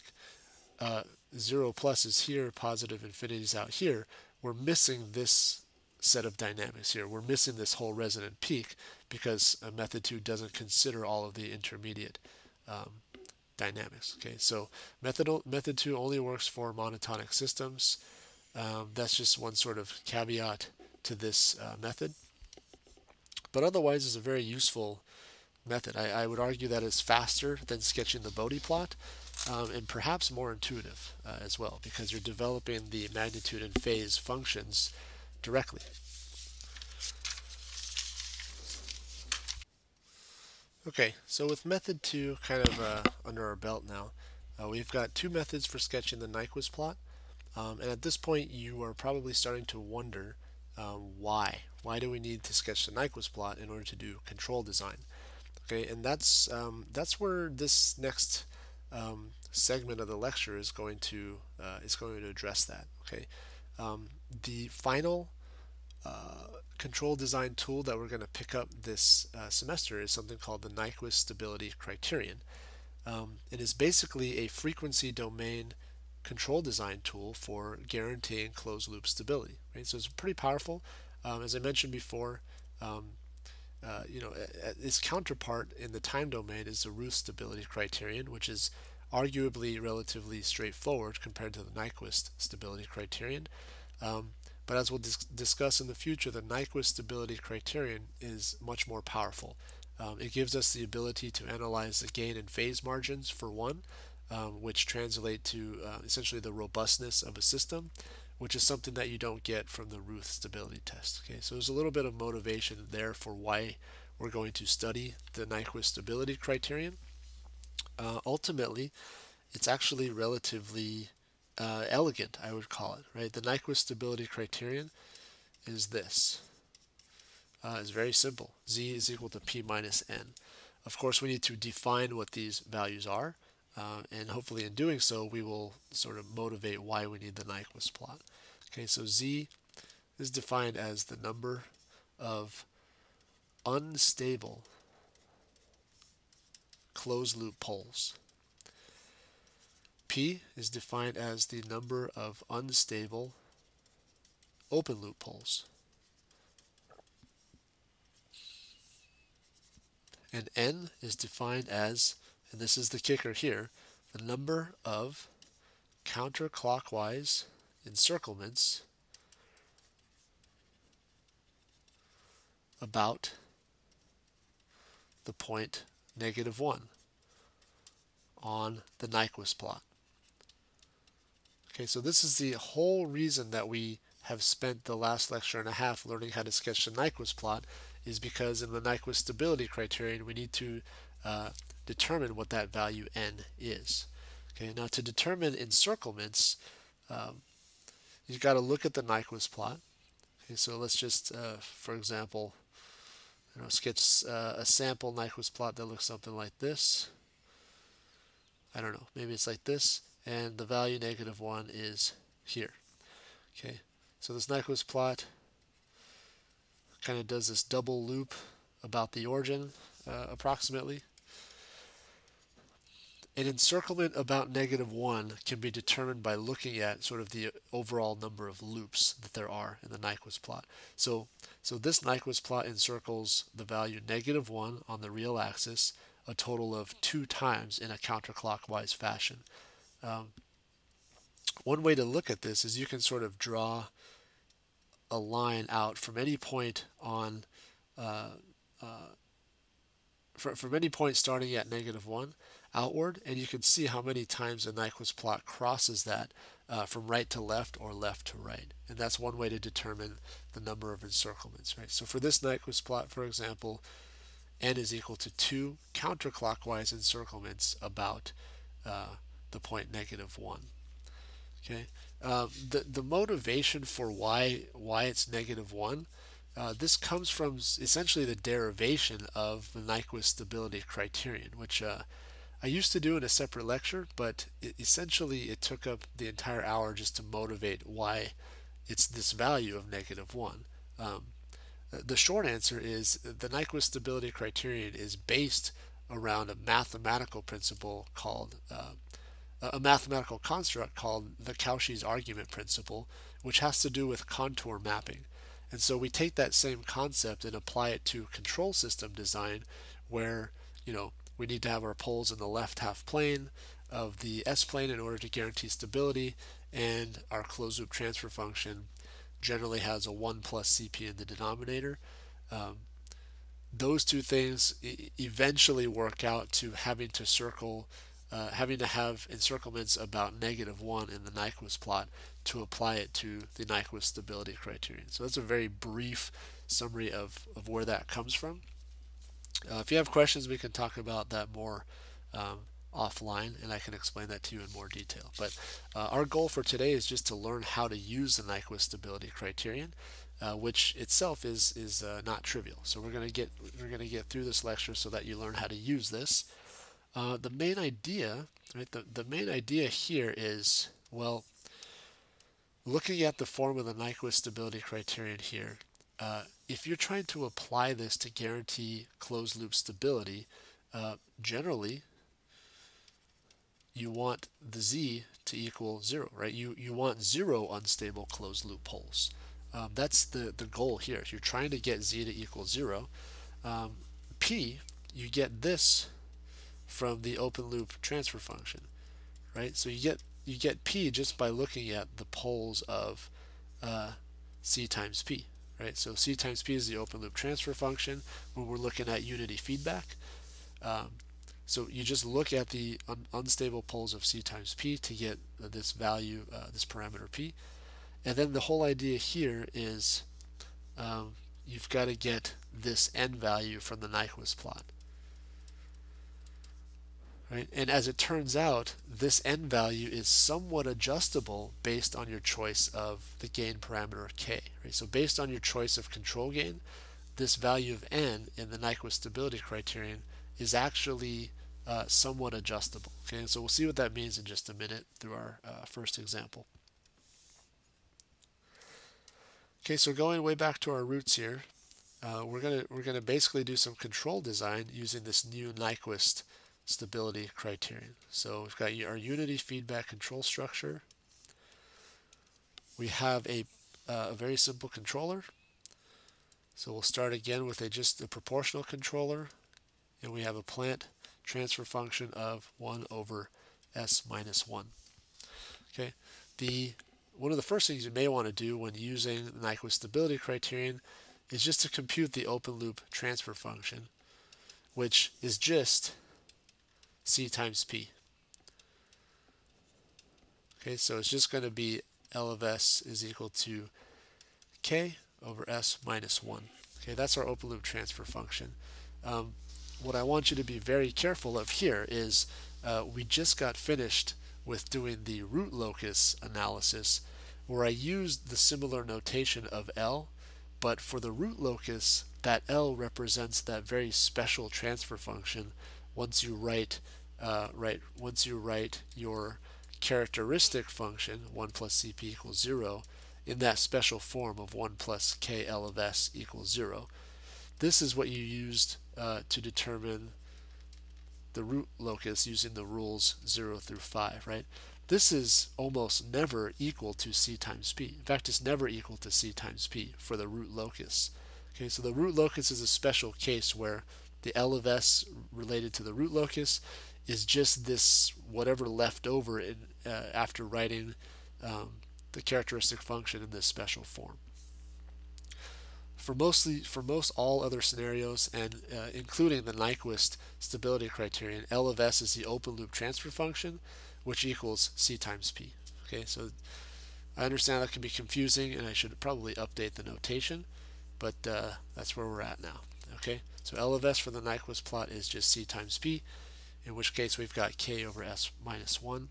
uh, 0 plus is here, positive infinity is out here, we're missing this set of dynamics here. We're missing this whole resonant peak because method 2 doesn't consider all of the intermediate um, dynamics. Okay, so method, method 2 only works for monotonic systems. Um, that's just one sort of caveat to this uh, method. But otherwise, it's a very useful method. I, I, would argue that it's faster than sketching the Bode plot um, and perhaps more intuitive uh, as well because you're developing the magnitude and phase functions directly. Okay, so with method 2 kind of uh, under our belt now, uh, we've got two methods for sketching the Nyquist plot. Um, and at this point you are probably starting to wonder um, why. Why do we need to sketch the Nyquist plot in order to do control design? Okay, and that's um, that's where this next um, segment of the lecture is going to uh, is going to address that. Okay, um, the final uh, control design tool that we're going to pick up this uh, semester is something called the Nyquist Stability Criterion. Um, it is basically a frequency domain control design tool for guaranteeing closed loop stability. Right? So it's pretty powerful. Um, as I mentioned before, um, uh, you know, its counterpart in the time domain is the Routh stability criterion, which is arguably relatively straightforward compared to the Nyquist stability criterion. Um, but as we'll dis discuss in the future, the Nyquist stability criterion is much more powerful. Um, it gives us the ability to analyze the gain and phase margins for one, um, which translate to uh, essentially the robustness of a system, which is something that you don't get from the Routh stability test. Okay, so there's a little bit of motivation there for why we're going to study the Nyquist stability criterion. Uh, ultimately, it's actually relatively uh, elegant, I would call it. Right, the Nyquist stability criterion is this. Uh, it's very simple. Z is equal to P minus N. Of course, we need to define what these values are. Uh, and hopefully in doing so, we will sort of motivate why we need the Nyquist plot. Okay, so Z is defined as the number of unstable closed loop poles. P is defined as the number of unstable open loop poles. And N is defined as and this is the kicker here, the number of counterclockwise encirclements about the point negative 1 on the Nyquist plot. Okay, so this is the whole reason that we have spent the last lecture and a half learning how to sketch the Nyquist plot is because in the Nyquist stability criterion we need to uh, determine what that value n is. Okay, now to determine encirclements, um, you've got to look at the Nyquist plot. Okay, so let's just, uh, for example, you know, sketch uh, a sample Nyquist plot that looks something like this. I don't know, maybe it's like this, and the value negative 1 is here. Okay, so this Nyquist plot kind of does this double loop about the origin uh, approximately. An encirclement about negative 1 can be determined by looking at sort of the overall number of loops that there are in the Nyquist plot. So, so this Nyquist plot encircles the value negative 1 on the real axis a total of two times in a counterclockwise fashion. Um, one way to look at this is you can sort of draw a line out from any point on uh, uh, from any point starting at negative 1 outward, and you can see how many times a Nyquist plot crosses that uh, from right to left or left to right. And that's one way to determine the number of encirclements, right? So for this Nyquist plot, for example, n is equal to 2 counterclockwise encirclements about uh, the point negative 1. Okay, um, the, the motivation for why, why it's negative 1 uh, this comes from essentially the derivation of the Nyquist stability criterion, which uh, I used to do in a separate lecture, but it, essentially it took up the entire hour just to motivate why it's this value of negative 1. Um, the short answer is the Nyquist stability criterion is based around a mathematical principle called uh, a mathematical construct called the Cauchy's argument principle, which has to do with contour mapping. And so we take that same concept and apply it to control system design where, you know, we need to have our poles in the left half plane of the S-plane in order to guarantee stability and our closed loop transfer function generally has a 1 plus CP in the denominator. Um, those two things eventually work out to having to circle, uh, having to have encirclements about negative 1 in the Nyquist plot to apply it to the Nyquist stability criterion. So that's a very brief summary of, of where that comes from. Uh, if you have questions, we can talk about that more um, offline and I can explain that to you in more detail. But uh, our goal for today is just to learn how to use the Nyquist stability criterion, uh, which itself is is uh, not trivial. So we're going to get we're going to get through this lecture so that you learn how to use this. Uh, the main idea, right? The the main idea here is well, looking at the form of the Nyquist stability criterion here. Uh, if you're trying to apply this to guarantee closed loop stability, uh, generally you want the z to equal zero, right? You you want zero unstable closed loop poles. Um, that's the the goal here. If you're trying to get z to equal zero, um, p you get this from the open loop transfer function, right? So you get you get p just by looking at the poles of uh, c times p, right? So c times p is the open loop transfer function when we're looking at unity feedback. Um, so you just look at the un unstable poles of c times p to get this value, uh, this parameter p. And then the whole idea here is um, you've got to get this n value from the Nyquist plot. Right? And as it turns out, this n value is somewhat adjustable based on your choice of the gain parameter k. Right? So based on your choice of control gain, this value of n in the Nyquist stability criterion is actually uh, somewhat adjustable. Okay, so we'll see what that means in just a minute through our uh, first example. Okay, so going way back to our roots here, uh, we're gonna we're gonna basically do some control design using this new Nyquist stability criterion. So we've got our unity feedback control structure. We have a, uh, a very simple controller. So we'll start again with a just a proportional controller, and we have a plant transfer function of 1 over s minus 1. Okay, the one of the first things you may want to do when using the Nyquist stability criterion is just to compute the open loop transfer function, which is just c times p. Okay, so it's just going to be L of s is equal to k over s minus 1. Okay, that's our open loop transfer function. Um, what I want you to be very careful of here is uh, we just got finished with doing the root locus analysis where I used the similar notation of L, but for the root locus, that L represents that very special transfer function once you write uh, right once you write your characteristic function 1 plus cp equals 0 in that special form of 1 plus k L of s equals 0. This is what you used uh, to determine the root locus using the rules 0 through 5, right? This is almost never equal to c times p. In fact, it's never equal to c times p for the root locus. Okay, so the root locus is a special case where the L of s related to the root locus is just this whatever left over in, uh, after writing um, the characteristic function in this special form. For mostly for most all other scenarios, and uh, including the Nyquist stability criterion, L of s is the open loop transfer function, which equals c times p. Okay, so I understand that can be confusing, and I should probably update the notation, but uh, that's where we're at now. Okay, so L of s for the Nyquist plot is just c times p, in which case we've got k over s minus 1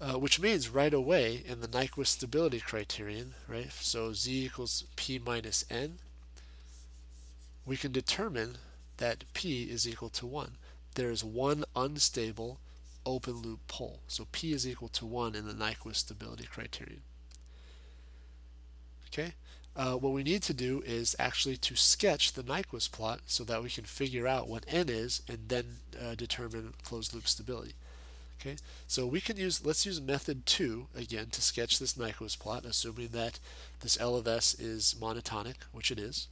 uh, which means right away in the Nyquist stability criterion, right, so z equals p minus n, we can determine that p is equal to 1. There is one unstable open loop pole. So p is equal to 1 in the Nyquist stability criterion. Okay, uh, what we need to do is actually to sketch the Nyquist plot so that we can figure out what n is and then uh, determine closed loop stability. Okay, so we can use, let's use method 2 again to sketch this Nyquist plot, assuming that this L of S is monotonic, which it is.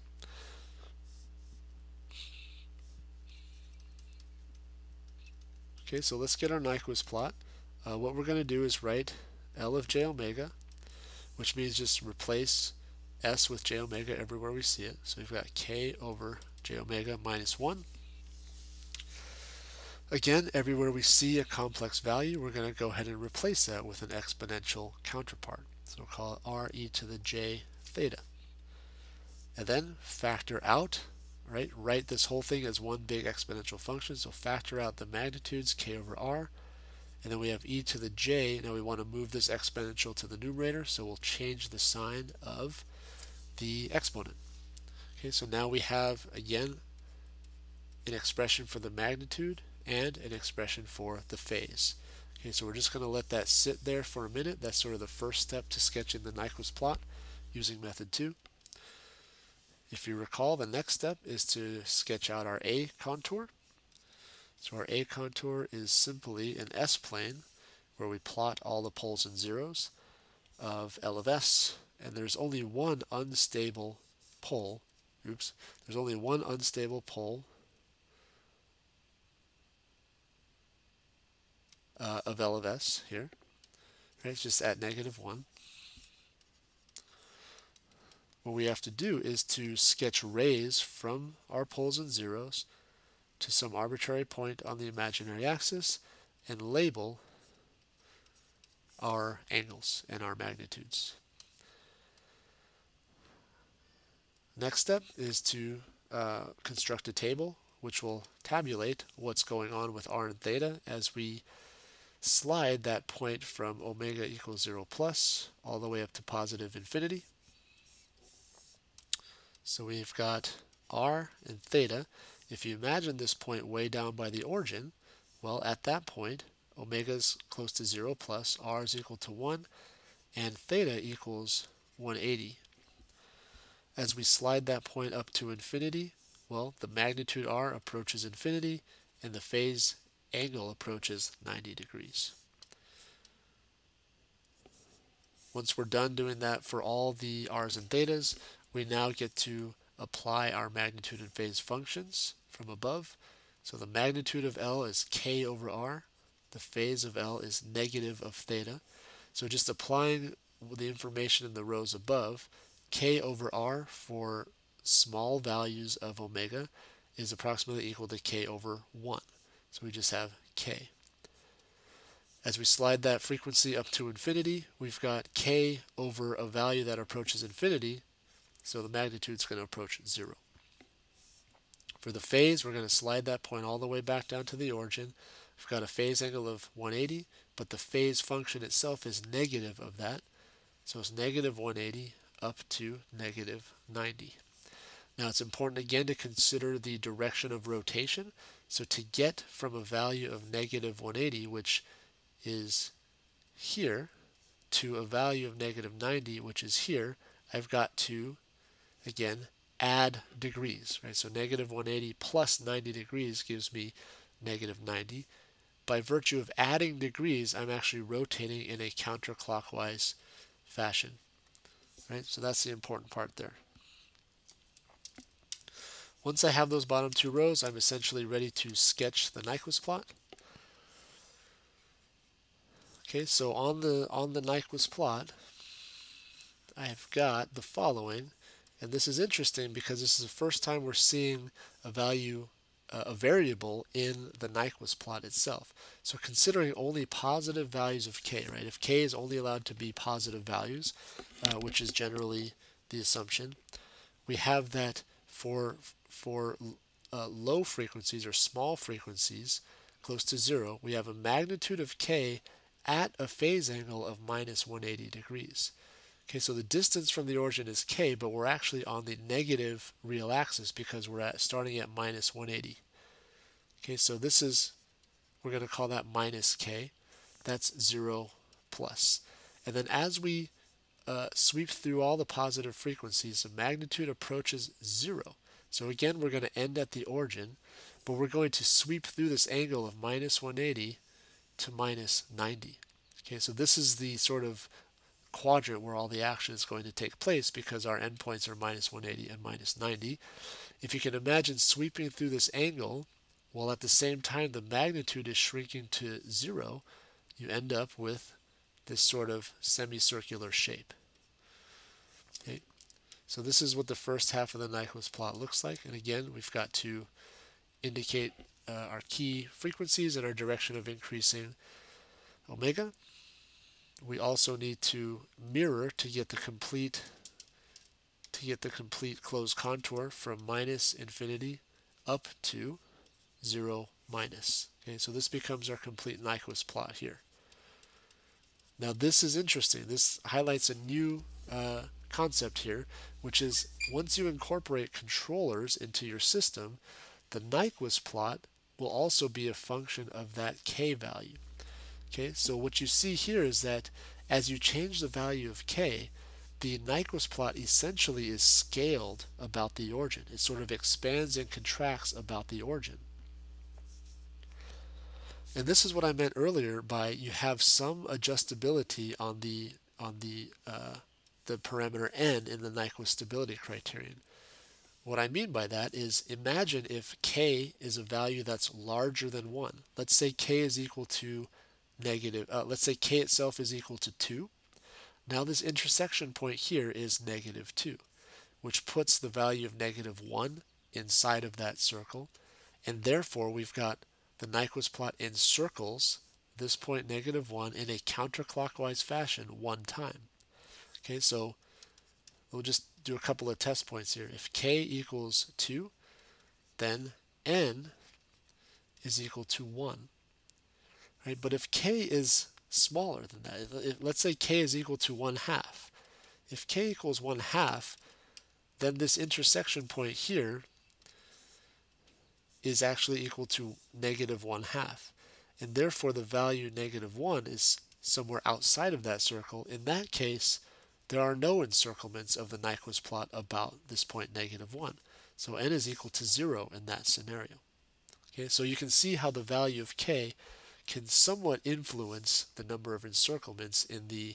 Okay, so let's get our Nyquist plot. Uh, what we're going to do is write L of j omega, which means just replace S with j omega everywhere we see it. So we've got k over j omega minus 1 Again, everywhere we see a complex value, we're going to go ahead and replace that with an exponential counterpart. So we'll call it r e to the j theta. And then factor out, right? Write this whole thing as one big exponential function. So factor out the magnitudes k over r. And then we have e to the j. Now we want to move this exponential to the numerator, so we'll change the sign of the exponent. Okay, so now we have, again, an expression for the magnitude and an expression for the phase. Okay, so we're just going to let that sit there for a minute. That's sort of the first step to sketching the Nyquist plot using method 2. If you recall, the next step is to sketch out our A contour. So our A contour is simply an S-plane where we plot all the poles and zeros of L of S, and there's only one unstable pole. Oops, there's only one unstable pole uh, of L of S here. Right, it's just at negative 1. What we have to do is to sketch rays from our poles and zeros to some arbitrary point on the imaginary axis and label our angles and our magnitudes. Next step is to uh, construct a table which will tabulate what's going on with r and theta as we slide that point from omega equals 0 plus all the way up to positive infinity. So we've got r and theta. If you imagine this point way down by the origin, well, at that point, omega is close to 0 plus, r is equal to 1, and theta equals 180. As we slide that point up to infinity, well, the magnitude r approaches infinity, and the phase angle approaches 90 degrees. Once we're done doing that for all the r's and thetas, we now get to apply our magnitude and phase functions from above. So the magnitude of L is k over r. The phase of L is negative of theta. So just applying the information in the rows above, k over r for small values of omega is approximately equal to k over 1. So we just have k. As we slide that frequency up to infinity, we've got k over a value that approaches infinity, so the magnitude is going to approach 0. For the phase, we're going to slide that point all the way back down to the origin. We've got a phase angle of 180, but the phase function itself is negative of that. So it's negative 180 up to negative 90. Now it's important again to consider the direction of rotation. So to get from a value of negative 180, which is here, to a value of negative 90, which is here, I've got to, again, add degrees, right? So negative 180 plus 90 degrees gives me negative 90. By virtue of adding degrees, I'm actually rotating in a counterclockwise fashion, right? So that's the important part there. Once I have those bottom two rows, I'm essentially ready to sketch the Nyquist plot. Okay, so on the on the Nyquist plot, I've got the following, and this is interesting because this is the first time we're seeing a value, a variable in the Nyquist plot itself. So considering only positive values of k, right? If k is only allowed to be positive values, uh, which is generally the assumption, we have that for for uh, low frequencies or small frequencies close to zero, we have a magnitude of k at a phase angle of minus 180 degrees. Okay, so the distance from the origin is k, but we're actually on the negative real axis because we're at starting at minus 180. Okay, so this is, we're going to call that minus k. That's 0 plus. And then as we uh, sweep through all the positive frequencies, the magnitude approaches 0. So again, we're going to end at the origin, but we're going to sweep through this angle of minus 180 to minus 90. Okay, so this is the sort of quadrant where all the action is going to take place because our endpoints are minus 180 and minus 90. If you can imagine sweeping through this angle, while at the same time the magnitude is shrinking to zero, you end up with this sort of semicircular shape. Okay. So this is what the first half of the Nyquist plot looks like. And again, we've got to indicate uh, our key frequencies and our direction of increasing omega. We also need to mirror to get the complete to get the complete closed contour from minus infinity up to 0 minus. Okay, so this becomes our complete Nyquist plot here. Now this is interesting. This highlights a new uh, concept here, which is once you incorporate controllers into your system, the Nyquist plot will also be a function of that k value. Okay, so what you see here is that as you change the value of k, the Nyquist plot essentially is scaled about the origin. It sort of expands and contracts about the origin. And this is what I meant earlier by you have some adjustability on the on the uh, the parameter n in the Nyquist stability criterion. What I mean by that is imagine if k is a value that's larger than 1. Let's say k is equal to negative, uh, let's say k itself is equal to 2. Now this intersection point here is negative 2, which puts the value of negative 1 inside of that circle. And therefore we've got the Nyquist plot encircles this point negative 1 in a counterclockwise fashion one time. Okay, so we'll just do a couple of test points here. If k equals 2, then n is equal to 1. Right? But if k is smaller than that, let's say k is equal to 1 half. If k equals 1 half, then this intersection point here is actually equal to negative 1 half. And therefore the value negative 1 is somewhere outside of that circle. In that case, there are no encirclements of the Nyquist plot about this point negative 1. So n is equal to 0 in that scenario. Okay, so you can see how the value of k can somewhat influence the number of encirclements in the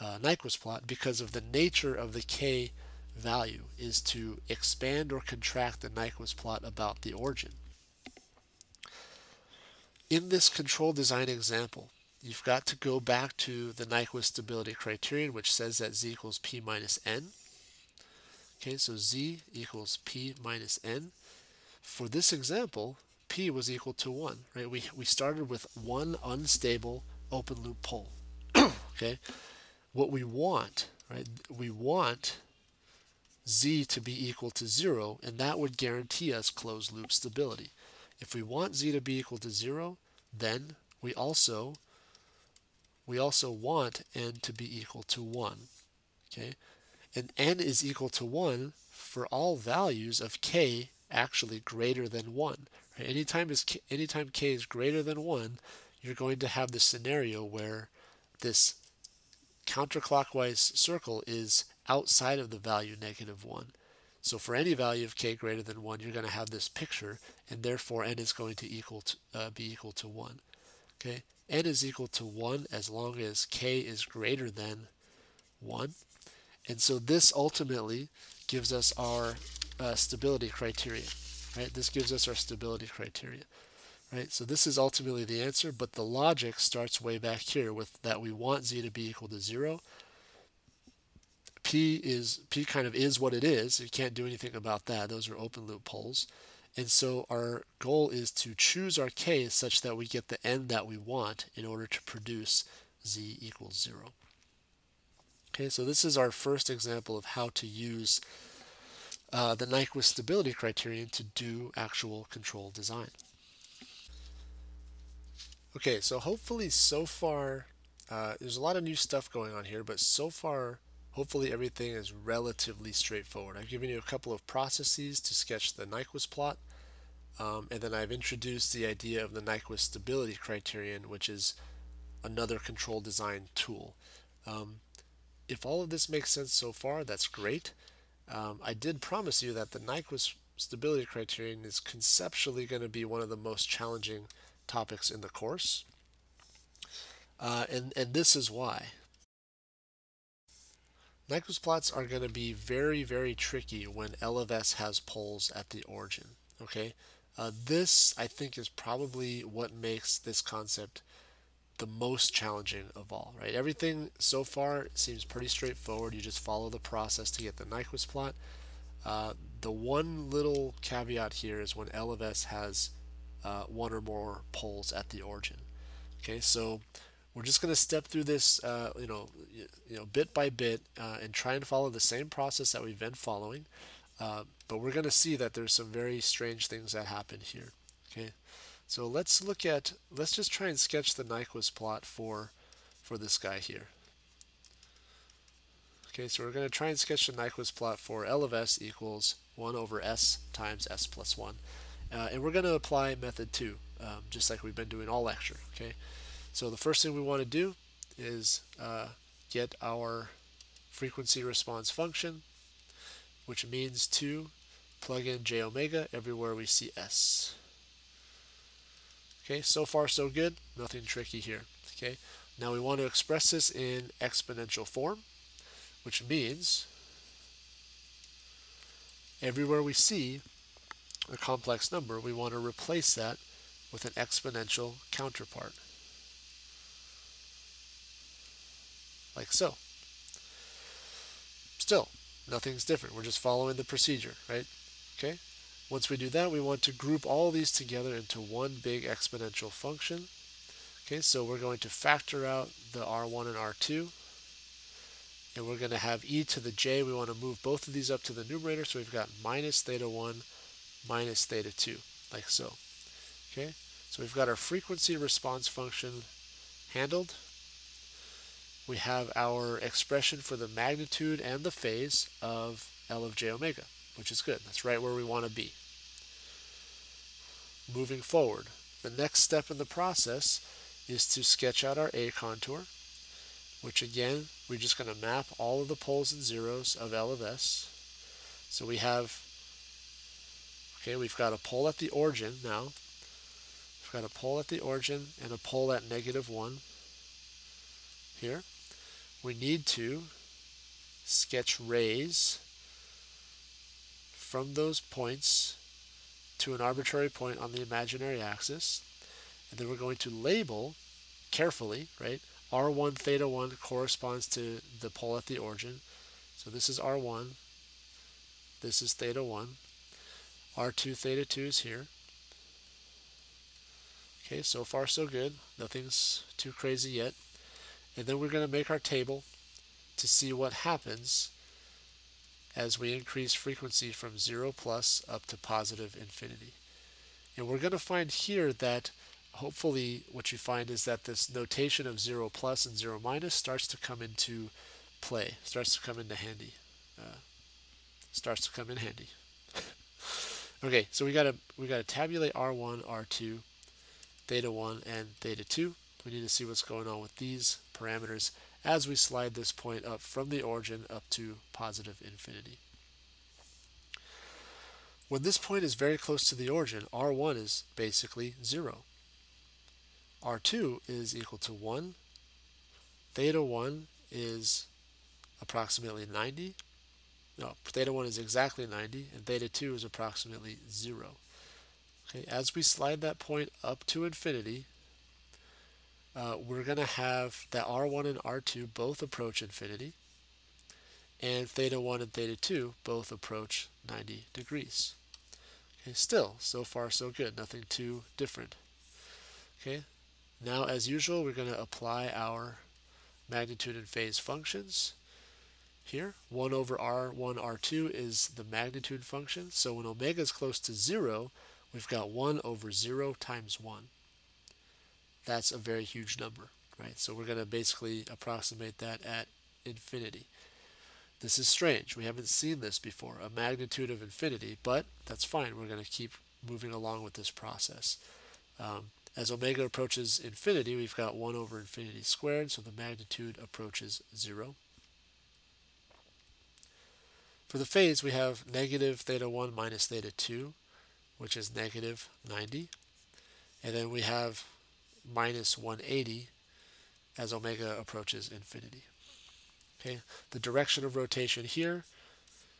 uh, Nyquist plot because of the nature of the k value is to expand or contract the Nyquist plot about the origin. In this control design example, you've got to go back to the Nyquist stability criterion, which says that z equals p minus n. Okay, so z equals p minus n. For this example, p was equal to 1, right? We, we started with one unstable open loop pole, [clears throat] okay? What we want, right, we want z to be equal to 0, and that would guarantee us closed loop stability. If we want z to be equal to 0, then we also we also want n to be equal to 1. Okay? And n is equal to 1 for all values of k actually greater than 1. Right? Anytime, is anytime k is greater than 1, you're going to have the scenario where this counterclockwise circle is outside of the value negative 1. So for any value of k greater than 1, you're going to have this picture, and therefore n is going to equal to, uh, be equal to 1. Okay, n is equal to 1 as long as k is greater than 1. And so this ultimately gives us our uh, stability criteria. Right? This gives us our stability criteria. Right? So this is ultimately the answer, but the logic starts way back here with that we want z to be equal to 0. P is P kind of is what it is. You can't do anything about that. Those are open loop poles. And so our goal is to choose our k such that we get the n that we want in order to produce z equals 0. Okay, so this is our first example of how to use uh, the Nyquist stability criterion to do actual control design. Okay, so hopefully so far, uh, there's a lot of new stuff going on here, but so far, hopefully everything is relatively straightforward. I've given you a couple of processes to sketch the Nyquist plot, um, and then I've introduced the idea of the Nyquist stability criterion, which is another control design tool. Um, if all of this makes sense so far, that's great. Um, I did promise you that the Nyquist stability criterion is conceptually going to be one of the most challenging topics in the course. Uh, and, and this is why. Nyquist plots are going to be very, very tricky when L of S has poles at the origin. Okay, uh, this I think is probably what makes this concept the most challenging of all, right? Everything so far seems pretty straightforward. You just follow the process to get the Nyquist plot. Uh, the one little caveat here is when L of S has uh, one or more poles at the origin. Okay, so we're just going to step through this, uh, you know, you know, bit by bit, uh, and try and follow the same process that we've been following. Uh, but we're going to see that there's some very strange things that happen here. Okay, so let's look at, let's just try and sketch the Nyquist plot for, for this guy here. Okay, so we're going to try and sketch the Nyquist plot for L of S equals 1 over S times S plus 1. Uh, and we're going to apply method 2, um, just like we've been doing all lecture. Okay, So the first thing we want to do is uh, get our frequency response function, which means to plug in j omega everywhere we see S. Okay, so far so good, nothing tricky here. Okay, now we want to express this in exponential form, which means everywhere we see a complex number, we want to replace that with an exponential counterpart, like so. Still, nothing's different. We're just following the procedure, right? Okay, once we do that, we want to group all these together into one big exponential function. Okay, so we're going to factor out the R1 and R2. And we're going to have e to the j. We want to move both of these up to the numerator. So we've got minus theta 1 minus theta 2, like so. Okay, so we've got our frequency response function handled. We have our expression for the magnitude and the phase of L of j omega, which is good. That's right where we want to be moving forward. The next step in the process is to sketch out our A contour, which again, we're just going to map all of the poles and zeros of L of S. So we have, okay, we've got a pole at the origin now. We've got a pole at the origin and a pole at negative 1 here. We need to sketch rays from those points to an arbitrary point on the imaginary axis. And then we're going to label carefully, right? R1 theta 1 corresponds to the pole at the origin. So this is R1. This is theta 1. R2 theta 2 is here. Okay, so far so good. Nothing's too crazy yet. And then we're going to make our table to see what happens as we increase frequency from 0 plus up to positive infinity. And we're going to find here that hopefully what you find is that this notation of 0 plus and 0 minus starts to come into play, starts to come into handy. Uh, starts to come in handy. [laughs] okay, so we gotta we gotta tabulate R1, R2, theta 1, and theta 2. We need to see what's going on with these parameters as we slide this point up from the origin up to positive infinity. When this point is very close to the origin, R1 is basically 0. R2 is equal to 1. Theta 1 is approximately 90. No, theta 1 is exactly 90, and theta 2 is approximately 0. Okay, as we slide that point up to infinity, uh, we're going to have that R1 and R2 both approach infinity, and theta 1 and theta 2 both approach 90 degrees. Okay, still, so far so good, nothing too different. Okay, now as usual, we're going to apply our magnitude and phase functions here. 1 over r1, r2 is the magnitude function. So when omega is close to 0, we've got 1 over 0 times 1 that's a very huge number, right? So we're going to basically approximate that at infinity. This is strange. We haven't seen this before, a magnitude of infinity, but that's fine. We're going to keep moving along with this process. Um, as omega approaches infinity, we've got 1 over infinity squared, so the magnitude approaches 0. For the phase, we have negative theta 1 minus theta 2, which is negative 90. And then we have minus 180 as omega approaches infinity. Okay, the direction of rotation here,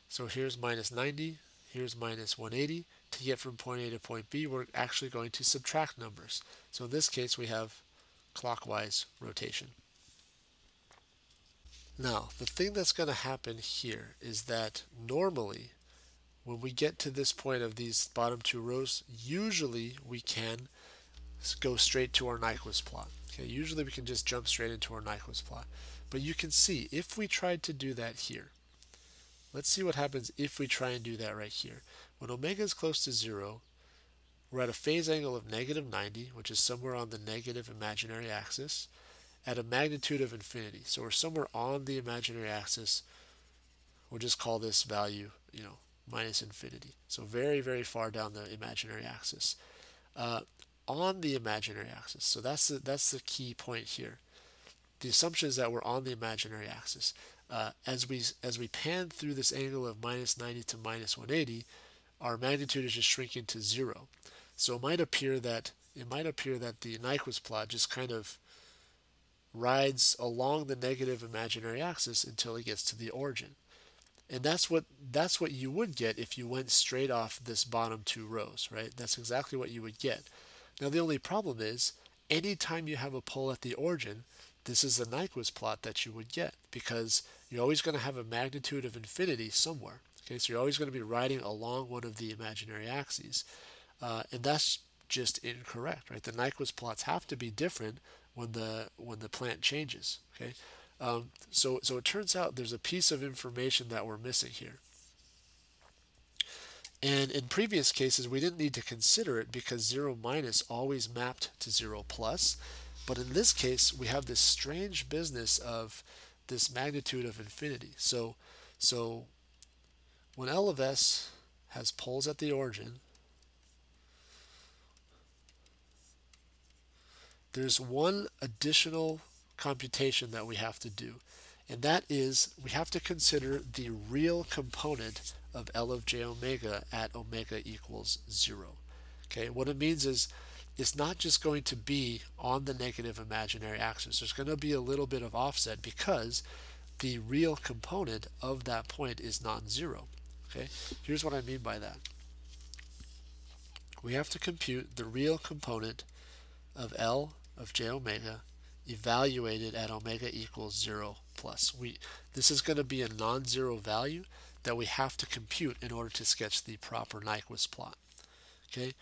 so here's minus 90, here's minus 180. To get from point A to point B, we're actually going to subtract numbers. So in this case, we have clockwise rotation. Now, the thing that's going to happen here is that normally, when we get to this point of these bottom two rows, usually we can go straight to our Nyquist plot. Okay, usually we can just jump straight into our Nyquist plot. But you can see if we tried to do that here, let's see what happens if we try and do that right here. When omega is close to zero, we're at a phase angle of negative 90, which is somewhere on the negative imaginary axis, at a magnitude of infinity. So we're somewhere on the imaginary axis. We'll just call this value, you know, minus infinity. So very, very far down the imaginary axis. Uh, on the imaginary axis. So that's the, that's the key point here. The assumption is that we're on the imaginary axis. Uh, as we as we pan through this angle of minus 90 to minus 180, our magnitude is just shrinking to zero. So it might appear that it might appear that the Nyquist plot just kind of rides along the negative imaginary axis until it gets to the origin. And that's what that's what you would get if you went straight off this bottom two rows, right? That's exactly what you would get. Now the only problem is, anytime you have a pole at the origin, this is the Nyquist plot that you would get because you're always going to have a magnitude of infinity somewhere. Okay, so you're always going to be riding along one of the imaginary axes. Uh, and that's just incorrect, right? The Nyquist plots have to be different when the when the plant changes. Okay, um, so so it turns out there's a piece of information that we're missing here. And in previous cases, we didn't need to consider it because 0 minus always mapped to 0 plus. But in this case, we have this strange business of this magnitude of infinity. So, so when L of S has poles at the origin, there's one additional computation that we have to do. And that is we have to consider the real component of L of j omega at omega equals 0. Okay, what it means is it's not just going to be on the negative imaginary axis. There's going to be a little bit of offset because the real component of that point is non-zero. Okay, here's what I mean by that. We have to compute the real component of L of j omega evaluated at omega equals 0 plus. We, this is going to be a non-zero value that we have to compute in order to sketch the proper Nyquist plot. Okay,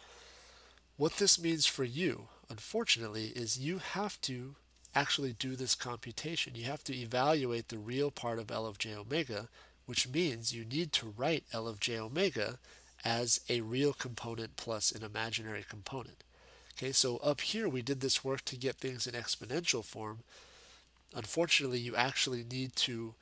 What this means for you, unfortunately, is you have to actually do this computation. You have to evaluate the real part of L of j omega, which means you need to write L of j omega as a real component plus an imaginary component. Okay, so up here we did this work to get things in exponential form. Unfortunately, you actually need to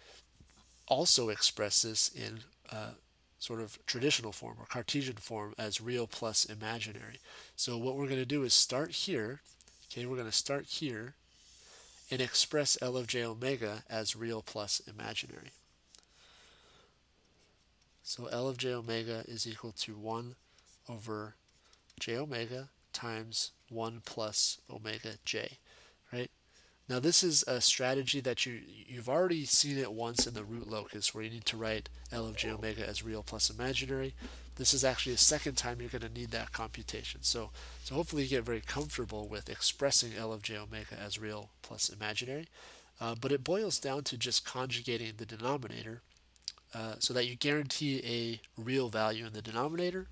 also express this in uh, sort of traditional form or Cartesian form as real plus imaginary. So what we're going to do is start here. Okay, we're going to start here and express L of j omega as real plus imaginary. So L of j omega is equal to 1 over j omega times 1 plus omega j, right? Now this is a strategy that you, you've already seen it once in the root locus where you need to write L of j omega as real plus imaginary. This is actually a second time you're going to need that computation. So, so hopefully you get very comfortable with expressing L of j omega as real plus imaginary. Uh, but it boils down to just conjugating the denominator uh, so that you guarantee a real value in the denominator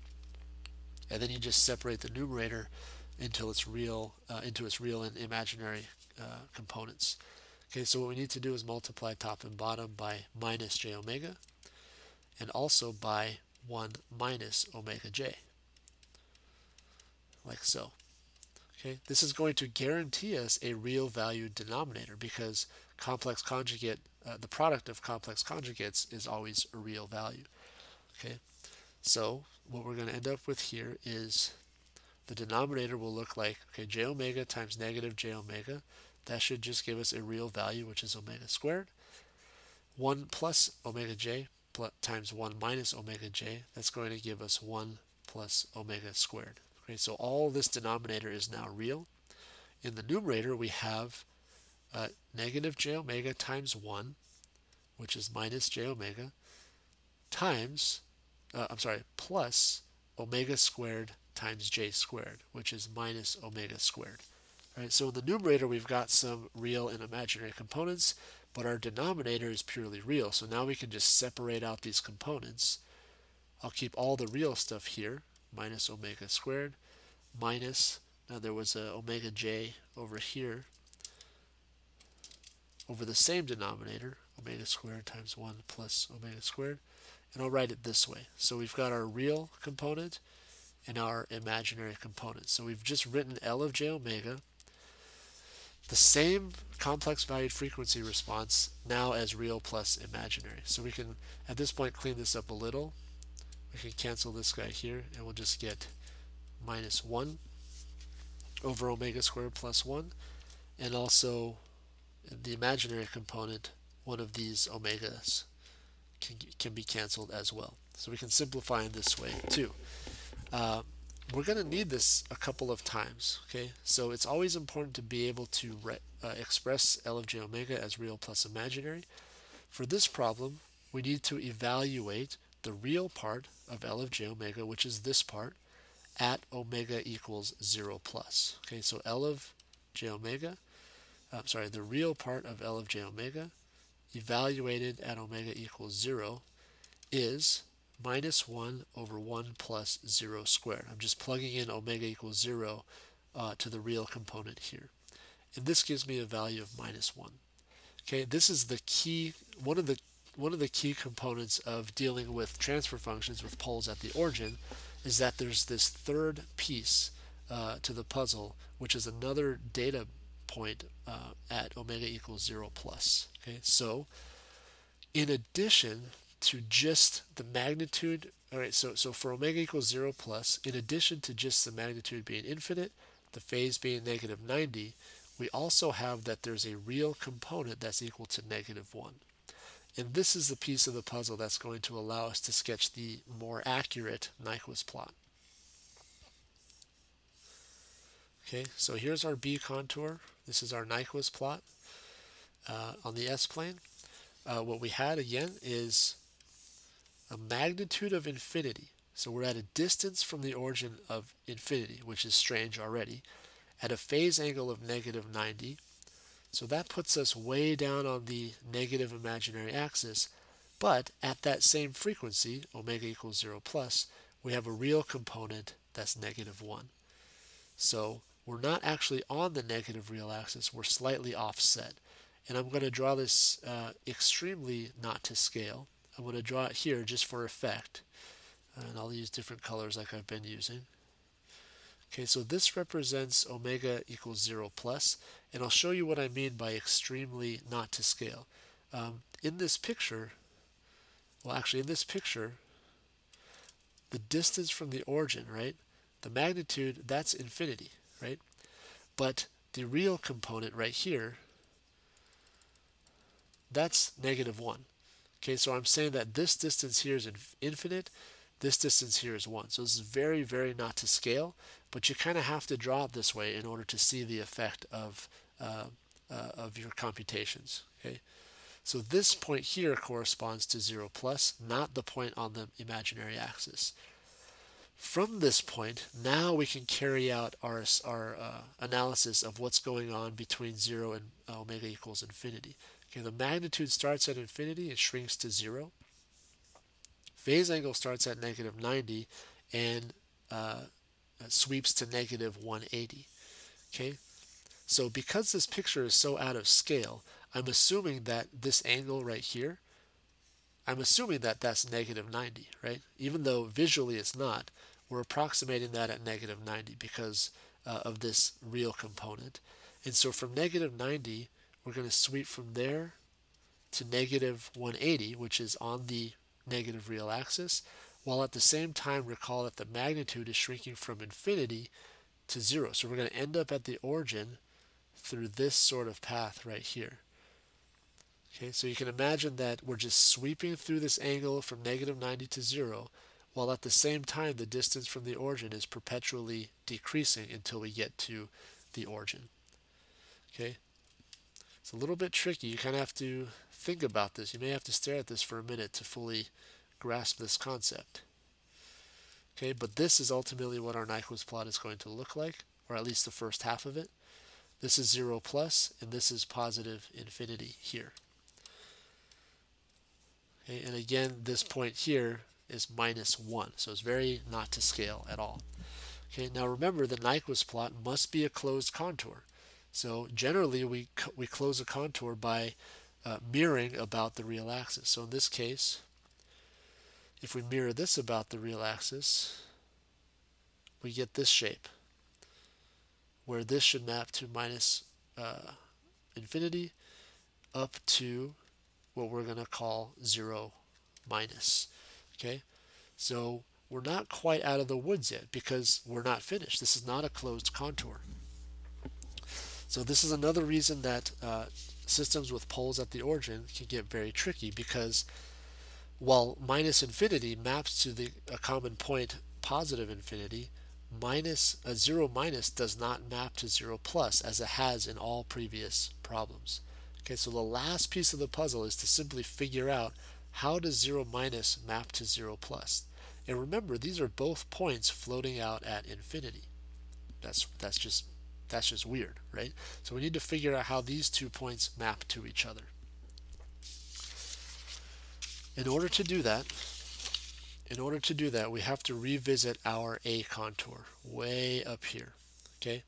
and then you just separate the numerator until it's real uh, into its real and imaginary uh, components. Okay, so what we need to do is multiply top and bottom by minus j omega and also by 1 minus omega j, like so. Okay, this is going to guarantee us a real value denominator because complex conjugate, uh, the product of complex conjugates is always a real value. Okay, so what we're going to end up with here is the denominator will look like, okay, j omega times negative j omega. That should just give us a real value, which is omega squared. 1 plus omega j times 1 minus omega j, that's going to give us 1 plus omega squared. Okay, so all this denominator is now real. In the numerator, we have uh, negative j omega times 1, which is minus j omega, times, uh, I'm sorry, plus omega squared times j squared, which is minus omega squared. Right, so in the numerator, we've got some real and imaginary components, but our denominator is purely real. So now we can just separate out these components. I'll keep all the real stuff here, minus omega squared, minus, now there was a omega j over here, over the same denominator, omega squared times 1 plus omega squared, and I'll write it this way. So we've got our real component and our imaginary component. So we've just written L of j omega, the same complex valued frequency response now as real plus imaginary. So we can, at this point, clean this up a little. We can cancel this guy here, and we'll just get minus 1 over omega squared plus 1, and also the imaginary component, one of these omegas can, can be canceled as well. So we can simplify in this way too. Uh, we're going to need this a couple of times, okay? So it's always important to be able to uh, express L of j omega as real plus imaginary. For this problem, we need to evaluate the real part of L of j omega, which is this part, at omega equals 0 plus. Okay, so L of j omega, I'm sorry, the real part of L of j omega evaluated at omega equals 0 is minus 1 over 1 plus 0 squared. I'm just plugging in omega equals 0 uh, to the real component here. And this gives me a value of minus 1. Okay, this is the key, one of the one of the key components of dealing with transfer functions with poles at the origin is that there's this third piece uh, to the puzzle, which is another data point uh, at omega equals 0 plus. Okay, so in addition to just the magnitude, all right, so, so for omega equals 0 plus, in addition to just the magnitude being infinite, the phase being negative 90, we also have that there's a real component that's equal to negative 1. And this is the piece of the puzzle that's going to allow us to sketch the more accurate Nyquist plot. Okay, so here's our B contour. This is our Nyquist plot uh, on the S-plane. Uh, what we had again is a magnitude of infinity. So we're at a distance from the origin of infinity, which is strange already, at a phase angle of negative 90. So that puts us way down on the negative imaginary axis, but at that same frequency, omega equals 0 plus, we have a real component that's negative 1. So we're not actually on the negative real axis, we're slightly offset. And I'm going to draw this uh, extremely not to scale. I'm going to draw it here just for effect. And I'll use different colors like I've been using. Okay, so this represents omega equals 0 plus, and I'll show you what I mean by extremely not to scale. Um, in this picture, well actually in this picture, the distance from the origin, right? The magnitude, that's infinity, right? But the real component right here, that's negative 1. Okay, so I'm saying that this distance here is infinite, this distance here is 1. So this is very, very not to scale, but you kind of have to draw it this way in order to see the effect of, uh, uh, of your computations. Okay, So this point here corresponds to 0 plus, not the point on the imaginary axis. From this point, now we can carry out our, our uh, analysis of what's going on between 0 and omega equals infinity. Okay, the magnitude starts at infinity and shrinks to 0. Phase angle starts at negative 90 and uh, sweeps to negative 180. Okay, so because this picture is so out of scale, I'm assuming that this angle right here, I'm assuming that that's negative 90, right? Even though visually it's not, we're approximating that at negative 90 because uh, of this real component. And so from negative 90, we're going to sweep from there to negative 180, which is on the negative real axis, while at the same time recall that the magnitude is shrinking from infinity to zero. So we're going to end up at the origin through this sort of path right here. Okay, so you can imagine that we're just sweeping through this angle from negative 90 to zero, while at the same time the distance from the origin is perpetually decreasing until we get to the origin. Okay, it's a little bit tricky. You kind of have to think about this. You may have to stare at this for a minute to fully grasp this concept. Okay, but this is ultimately what our Nyquist plot is going to look like, or at least the first half of it. This is 0 plus, and this is positive infinity here. Okay, and again, this point here is minus 1, so it's very not to scale at all. Okay, now remember the Nyquist plot must be a closed contour. So generally we, we close a contour by uh, mirroring about the real axis. So in this case, if we mirror this about the real axis, we get this shape, where this should map to minus uh, infinity up to what we're going to call 0 minus. Okay, so we're not quite out of the woods yet because we're not finished. This is not a closed contour. So this is another reason that uh, systems with poles at the origin can get very tricky because while minus infinity maps to the a common point positive infinity, minus a zero minus does not map to zero plus as it has in all previous problems. Okay, so the last piece of the puzzle is to simply figure out how does zero minus map to zero plus. And remember, these are both points floating out at infinity. That's that's just that's just weird, right? So we need to figure out how these two points map to each other. In order to do that, in order to do that, we have to revisit our A contour way up here, okay?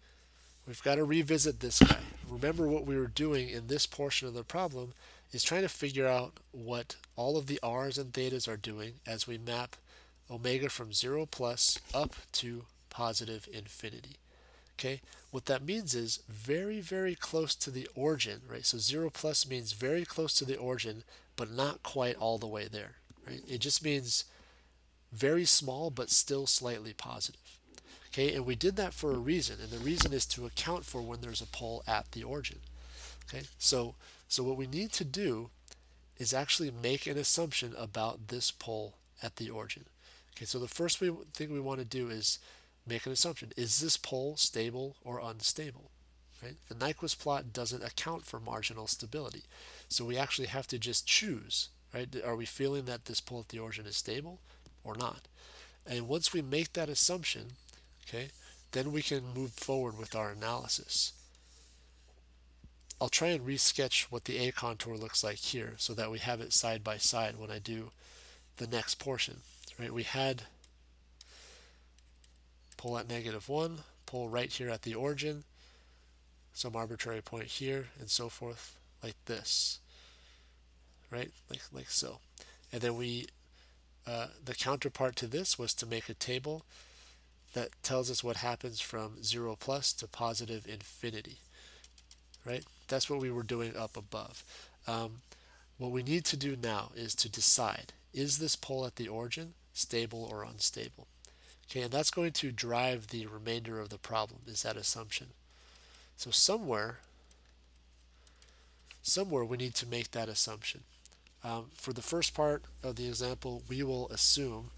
We've got to revisit this guy. Remember what we were doing in this portion of the problem is trying to figure out what all of the r's and thetas are doing as we map omega from 0 plus up to positive infinity. Okay, what that means is very, very close to the origin, right? So 0 plus means very close to the origin, but not quite all the way there, right? It just means very small, but still slightly positive. Okay, and we did that for a reason, and the reason is to account for when there's a pole at the origin. Okay, so, so what we need to do is actually make an assumption about this pole at the origin. Okay, so the first thing we want to do is make an assumption. Is this pole stable or unstable? Right? The Nyquist plot doesn't account for marginal stability. So we actually have to just choose. Right? Are we feeling that this pole at the origin is stable or not? And once we make that assumption, okay, then we can move forward with our analysis. I'll try and resketch what the A contour looks like here so that we have it side by side when I do the next portion. Right? We had pole at negative 1, pull right here at the origin, some arbitrary point here, and so forth, like this, right? Like, like so. And then we, uh, the counterpart to this was to make a table that tells us what happens from 0 plus to positive infinity, right? That's what we were doing up above. Um, what we need to do now is to decide, is this pole at the origin stable or unstable. Okay, and that's going to drive the remainder of the problem, is that assumption. So somewhere, somewhere we need to make that assumption. Um, for the first part of the example, we will assume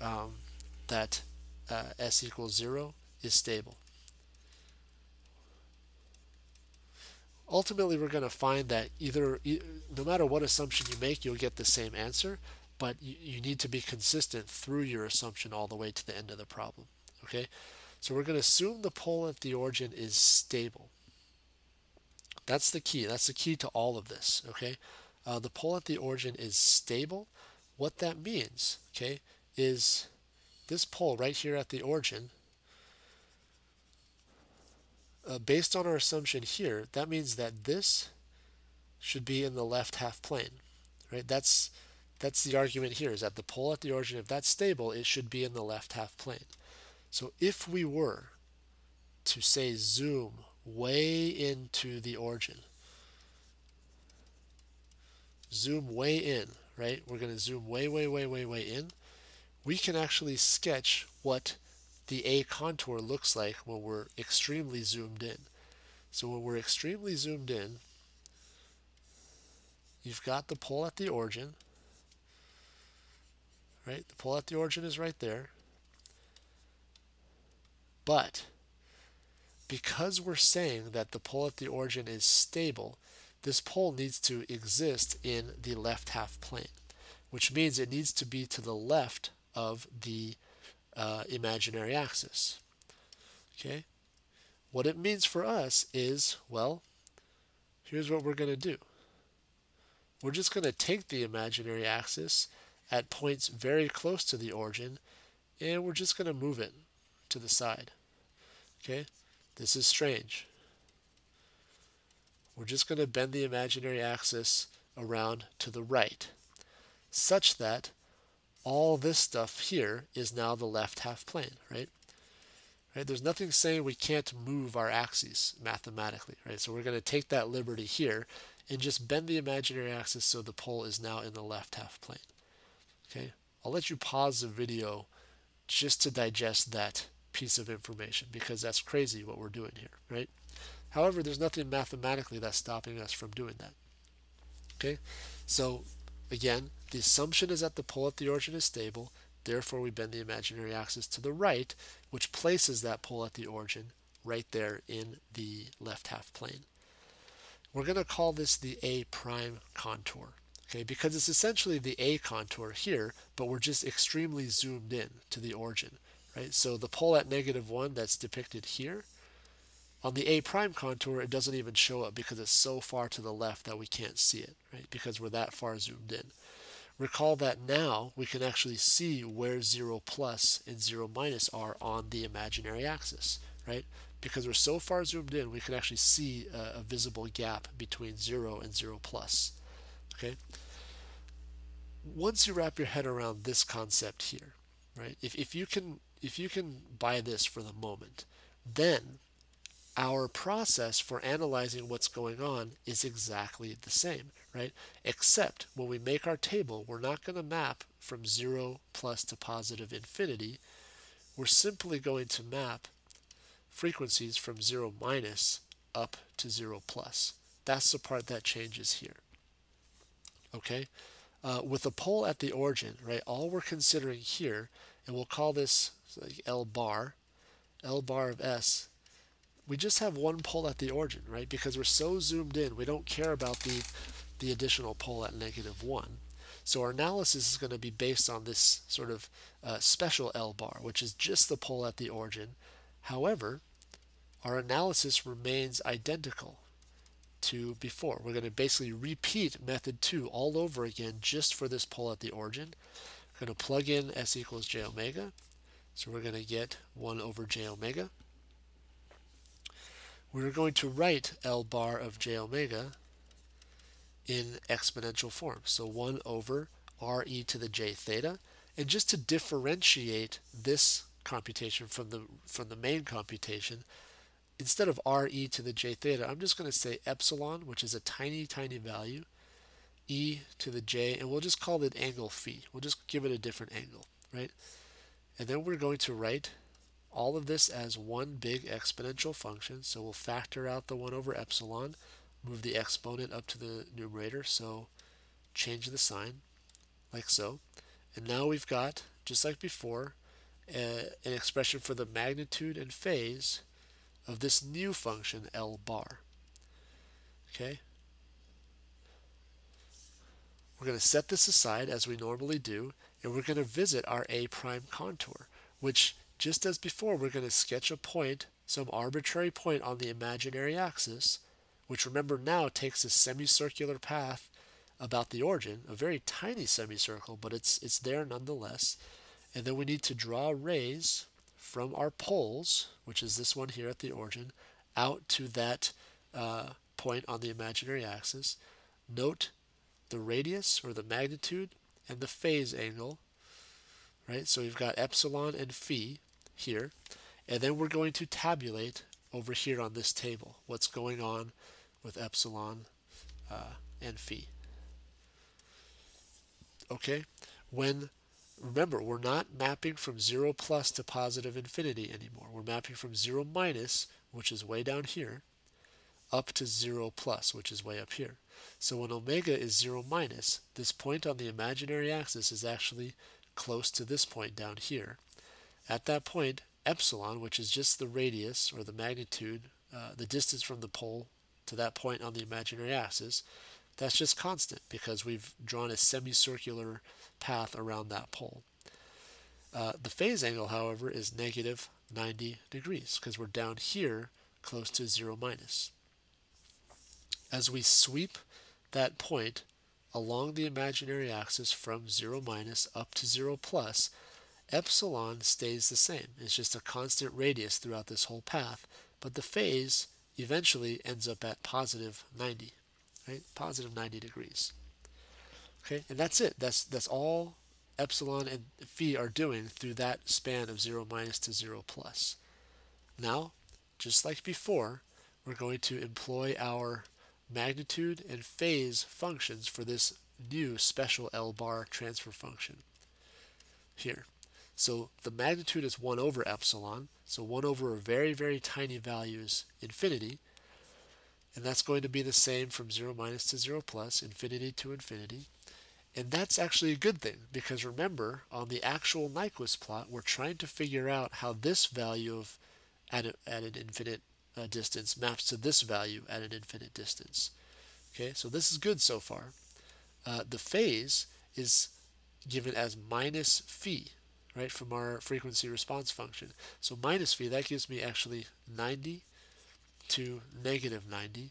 um, that uh, s equals 0 is stable. Ultimately, we're going to find that either, no matter what assumption you make, you'll get the same answer, but you, you need to be consistent through your assumption all the way to the end of the problem. Okay, so we're going to assume the pole at the origin is stable. That's the key. That's the key to all of this. Okay, uh, the pole at the origin is stable. What that means, okay, is this pole right here at the origin. Uh, based on our assumption here, that means that this should be in the left half plane, right? That's that's the argument here is that the pole at the origin, if that's stable, it should be in the left half plane. So if we were to say zoom way into the origin, zoom way in, right? We're going to zoom way, way, way, way, way in. We can actually sketch what the A contour looks like when we're extremely zoomed in. So when we're extremely zoomed in, you've got the pole at the origin, right? The pole at the origin is right there. But because we're saying that the pole at the origin is stable, this pole needs to exist in the left half plane, which means it needs to be to the left of the uh, imaginary axis. Okay? What it means for us is, well, here's what we're going to do. We're just going to take the imaginary axis at points very close to the origin, and we're just going to move it to the side. Okay? This is strange. We're just going to bend the imaginary axis around to the right, such that all this stuff here is now the left half plane, right? Right? There's nothing saying we can't move our axes mathematically, right? So we're going to take that liberty here and just bend the imaginary axis so the pole is now in the left half plane. Okay, I'll let you pause the video just to digest that piece of information because that's crazy what we're doing here, right? However, there's nothing mathematically that's stopping us from doing that. Okay, so again, the assumption is that the pole at the origin is stable, therefore we bend the imaginary axis to the right, which places that pole at the origin right there in the left half plane. We're going to call this the A prime contour okay, because it's essentially the A contour here, but we're just extremely zoomed in to the origin, right? So the pole at negative 1 that's depicted here, on the A prime contour, it doesn't even show up because it's so far to the left that we can't see it, right? Because we're that far zoomed in. Recall that now we can actually see where 0 plus and 0 minus are on the imaginary axis, right? Because we're so far zoomed in, we can actually see a, a visible gap between 0 and 0 plus. Okay. Once you wrap your head around this concept here, right? If, if you can if you can buy this for the moment, then our process for analyzing what's going on is exactly the same, right? Except when we make our table, we're not going to map from 0 plus to positive infinity. We're simply going to map frequencies from 0 minus up to 0 plus. That's the part that changes here okay? Uh, with a pole at the origin, right, all we're considering here, and we'll call this like L bar, L bar of S, we just have one pole at the origin, right? Because we're so zoomed in, we don't care about the, the additional pole at negative 1. So our analysis is going to be based on this sort of uh, special L bar, which is just the pole at the origin. However, our analysis remains identical to before. We're going to basically repeat method 2 all over again just for this pole at the origin. We're going to plug in s equals j omega. So we're going to get 1 over j omega. We're going to write L bar of j omega in exponential form. So 1 over re to the j theta. And just to differentiate this computation from the from the main computation, instead of re to the j theta, I'm just going to say epsilon, which is a tiny, tiny value, e to the j, and we'll just call it angle phi. We'll just give it a different angle. right? And then we're going to write all of this as one big exponential function. So we'll factor out the 1 over epsilon, move the exponent up to the numerator, so change the sign, like so. And now we've got, just like before, a, an expression for the magnitude and phase of this new function L bar. Okay? We're going to set this aside as we normally do, and we're going to visit our A prime contour, which just as before, we're going to sketch a point, some arbitrary point on the imaginary axis, which remember now takes a semicircular path about the origin, a very tiny semicircle, but it's, it's there nonetheless. And then we need to draw rays from our poles, which is this one here at the origin, out to that uh, point on the imaginary axis. Note the radius or the magnitude and the phase angle, right? So we've got epsilon and phi here, and then we're going to tabulate over here on this table what's going on with epsilon uh, and phi. Okay, when remember we're not mapping from 0 plus to positive infinity anymore. We're mapping from 0 minus, which is way down here, up to 0 plus, which is way up here. So when omega is 0 minus, this point on the imaginary axis is actually close to this point down here. At that point, epsilon, which is just the radius or the magnitude, uh, the distance from the pole to that point on the imaginary axis, that's just constant because we've drawn a semicircular path around that pole. Uh, the phase angle, however, is negative 90 degrees because we're down here close to 0 minus. As we sweep that point along the imaginary axis from 0 minus up to 0 plus, epsilon stays the same. It's just a constant radius throughout this whole path, but the phase eventually ends up at positive 90 right? Positive 90 degrees. Okay, and that's it. That's that's all epsilon and phi are doing through that span of 0 minus to 0 plus. Now, just like before, we're going to employ our magnitude and phase functions for this new special L bar transfer function here. So the magnitude is 1 over epsilon, so 1 over a very, very tiny value is infinity, and that's going to be the same from 0 minus to 0 plus, infinity to infinity. And that's actually a good thing because remember, on the actual Nyquist plot, we're trying to figure out how this value of at, a, at an infinite uh, distance maps to this value at an infinite distance. Okay, so this is good so far. Uh, the phase is given as minus phi, right, from our frequency response function. So minus phi, that gives me actually 90 to negative 90.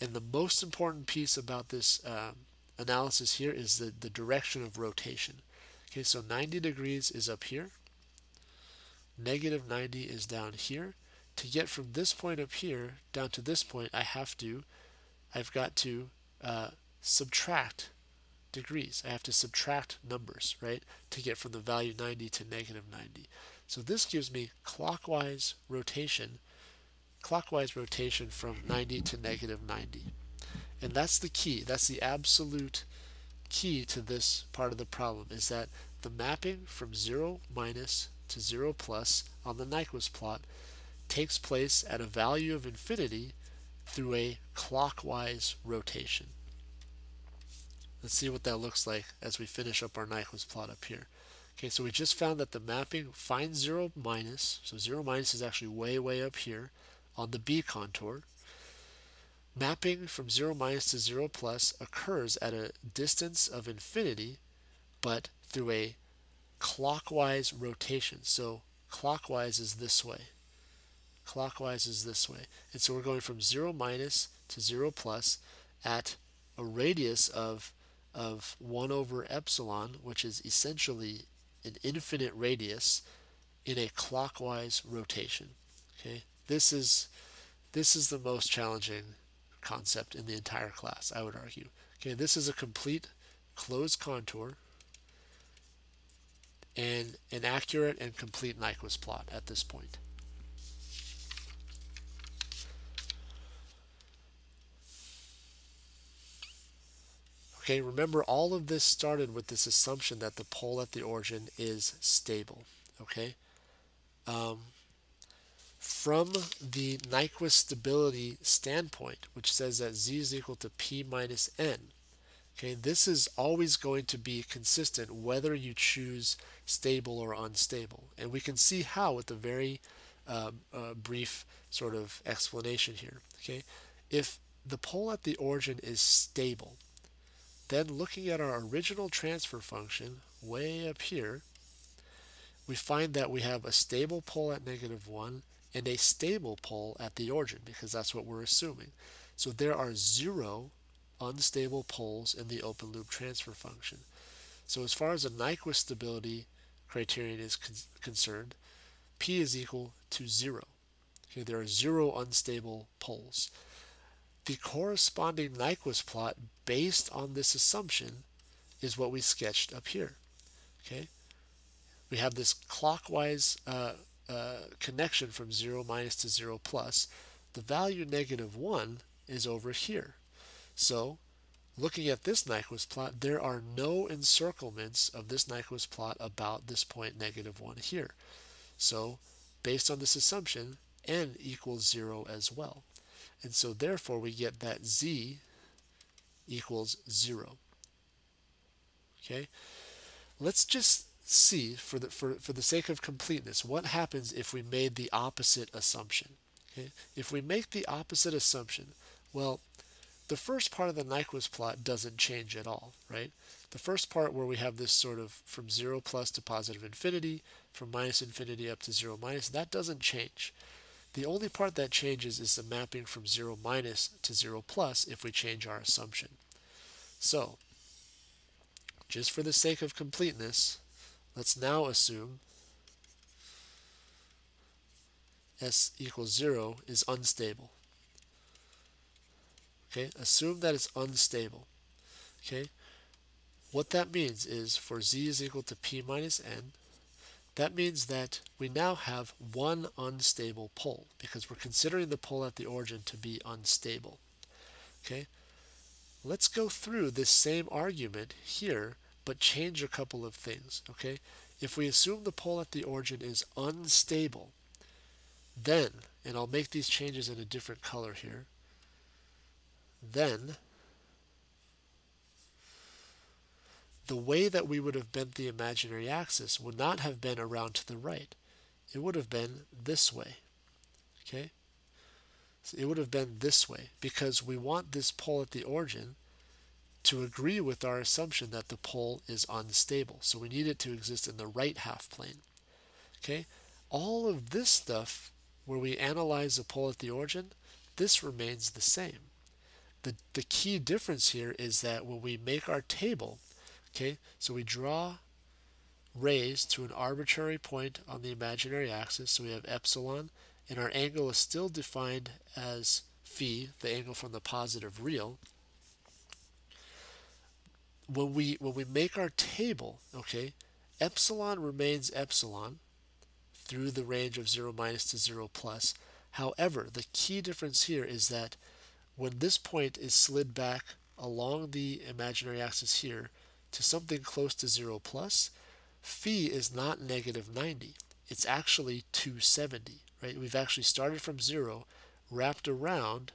And the most important piece about this um, analysis here is the, the direction of rotation. Okay, so 90 degrees is up here. Negative 90 is down here. To get from this point up here down to this point, I have to, I've got to uh, subtract degrees. I have to subtract numbers, right, to get from the value 90 to negative 90. So this gives me clockwise rotation clockwise rotation from 90 to negative 90. And that's the key. That's the absolute key to this part of the problem is that the mapping from 0 minus to 0 plus on the Nyquist plot takes place at a value of infinity through a clockwise rotation. Let's see what that looks like as we finish up our Nyquist plot up here. Okay, so we just found that the mapping finds 0 minus, so 0 minus is actually way, way up here, on the B contour. Mapping from 0 minus to 0 plus occurs at a distance of infinity, but through a clockwise rotation. So clockwise is this way. Clockwise is this way. And so we're going from 0 minus to 0 plus at a radius of, of 1 over epsilon, which is essentially an infinite radius in a clockwise rotation. Okay, this is this is the most challenging concept in the entire class, I would argue. Okay, this is a complete closed contour and an accurate and complete Nyquist plot at this point. Okay, remember all of this started with this assumption that the pole at the origin is stable. Okay, um, from the Nyquist stability standpoint, which says that z is equal to p minus n, okay, this is always going to be consistent whether you choose stable or unstable. And we can see how with a very uh, uh, brief sort of explanation here. Okay, if the pole at the origin is stable, then looking at our original transfer function way up here, we find that we have a stable pole at negative 1 and a stable pole at the origin because that's what we're assuming. So there are zero unstable poles in the open loop transfer function. So as far as the Nyquist stability criterion is con concerned, P is equal to zero. Okay, there are zero unstable poles. The corresponding Nyquist plot based on this assumption is what we sketched up here. Okay, we have this clockwise uh, uh, connection from 0 minus to 0 plus. The value negative 1 is over here. So looking at this Nyquist plot, there are no encirclements of this Nyquist plot about this point negative 1 here. So based on this assumption, n equals 0 as well. And so therefore we get that z equals 0. Okay, let's just see for the for, for the sake of completeness what happens if we made the opposite assumption. Okay, if we make the opposite assumption, well, the first part of the Nyquist plot doesn't change at all, right? The first part where we have this sort of from 0 plus to positive infinity, from minus infinity up to 0 minus, that doesn't change. The only part that changes is the mapping from 0 minus to 0 plus if we change our assumption. So, just for the sake of completeness, let's now assume s equals 0 is unstable. Okay, assume that it's unstable. Okay, what that means is for z is equal to p minus n, that means that we now have one unstable pole because we're considering the pole at the origin to be unstable. Okay, let's go through this same argument here but change a couple of things. Okay, if we assume the pole at the origin is unstable, then, and I'll make these changes in a different color here, then the way that we would have bent the imaginary axis would not have been around to the right. It would have been this way. Okay? So it would have been this way because we want this pole at the origin to agree with our assumption that the pole is unstable. So we need it to exist in the right half plane. Okay? All of this stuff where we analyze the pole at the origin, this remains the same. The, the key difference here is that when we make our table, Okay, so we draw rays to an arbitrary point on the imaginary axis. So we have epsilon, and our angle is still defined as phi, the angle from the positive real. When we when we make our table, okay, epsilon remains epsilon through the range of 0 minus to 0 plus. However, the key difference here is that when this point is slid back along the imaginary axis here, to something close to 0 plus, phi is not negative 90. It's actually 270, right? We've actually started from 0, wrapped around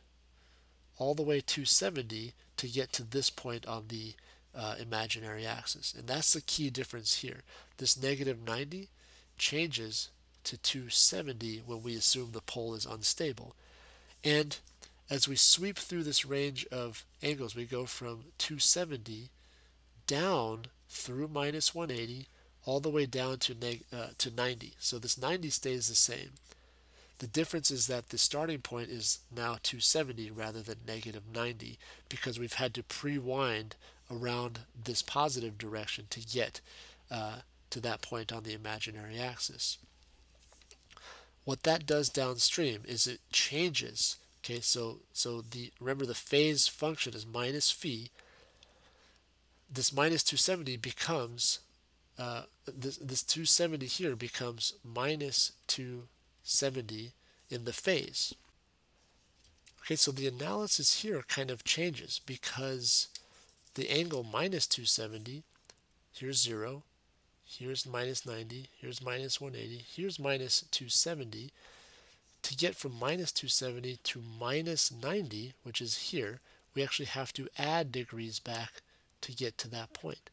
all the way to 70 to get to this point on the uh, imaginary axis. And that's the key difference here. This negative 90 changes to 270 when we assume the pole is unstable. And as we sweep through this range of angles, we go from 270 down through minus 180 all the way down to, uh, to 90. So this 90 stays the same. The difference is that the starting point is now 270 rather than negative 90 because we've had to pre-wind around this positive direction to get uh, to that point on the imaginary axis. What that does downstream is it changes. Okay, so so the remember the phase function is minus phi this minus 270 becomes, uh, this, this 270 here becomes minus 270 in the phase. Okay, so the analysis here kind of changes because the angle minus 270, here's 0, here's minus 90, here's minus 180, here's minus 270. To get from minus 270 to minus 90, which is here, we actually have to add degrees back to get to that point.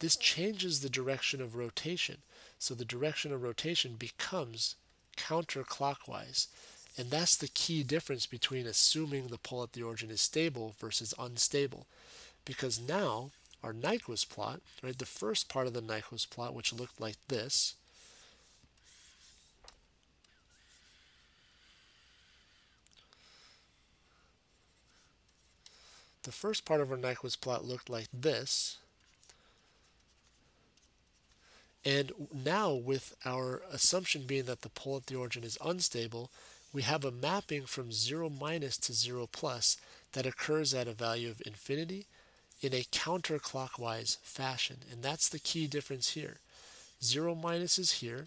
This changes the direction of rotation. So the direction of rotation becomes counterclockwise. And that's the key difference between assuming the pole at the origin is stable versus unstable. Because now our Nyquist plot, right, the first part of the Nyquist plot, which looked like this, the first part of our Nyquist plot looked like this. And now with our assumption being that the pole at the origin is unstable, we have a mapping from 0 minus to 0 plus that occurs at a value of infinity in a counterclockwise fashion. And that's the key difference here. 0 minus is here,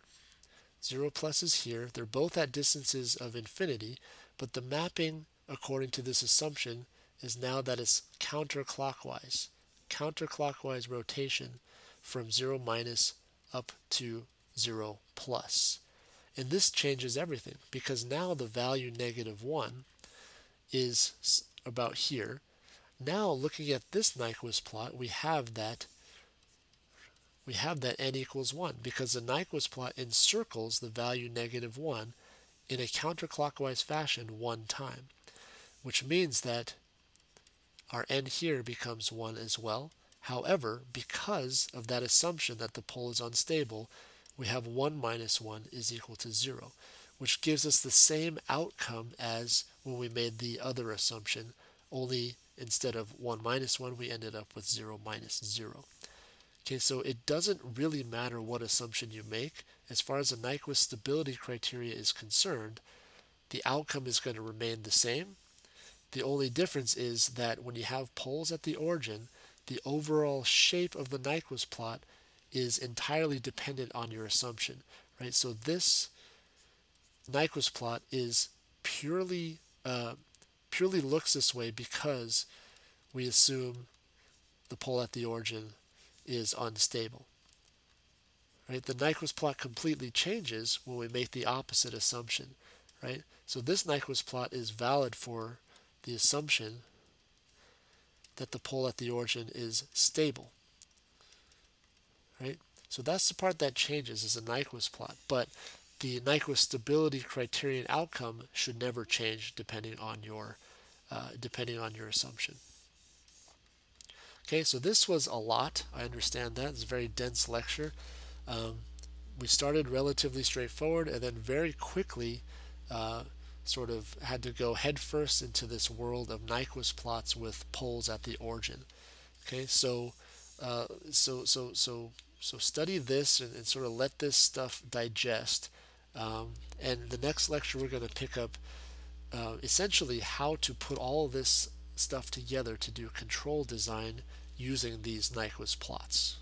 0 plus is here. They're both at distances of infinity, but the mapping, according to this assumption, is now that it's counterclockwise. Counterclockwise rotation from 0 minus up to 0 plus. And this changes everything because now the value negative 1 is about here. Now looking at this Nyquist plot, we have that we have that n equals 1 because the Nyquist plot encircles the value negative 1 in a counterclockwise fashion one time, which means that our n here becomes 1 as well. However, because of that assumption that the pole is unstable, we have 1 minus 1 is equal to 0, which gives us the same outcome as when we made the other assumption, only instead of 1 minus 1, we ended up with 0 minus 0. Okay, so it doesn't really matter what assumption you make. As far as the Nyquist stability criteria is concerned, the outcome is going to remain the same. The only difference is that when you have poles at the origin, the overall shape of the Nyquist plot is entirely dependent on your assumption, right? So this Nyquist plot is purely uh, purely looks this way because we assume the pole at the origin is unstable. Right? The Nyquist plot completely changes when we make the opposite assumption, right? So this Nyquist plot is valid for the assumption that the pole at the origin is stable. Right? So that's the part that changes is a Nyquist plot, but the Nyquist stability criterion outcome should never change depending on your uh, depending on your assumption. Okay, so this was a lot. I understand that. It's a very dense lecture. Um, we started relatively straightforward and then very quickly uh, sort of had to go headfirst into this world of Nyquist plots with poles at the origin. Okay, so uh, so so so so study this and, and, sort of let this stuff digest. Um, and the next lecture we're going to pick up uh, essentially how to put all this stuff together to do control design using these Nyquist plots.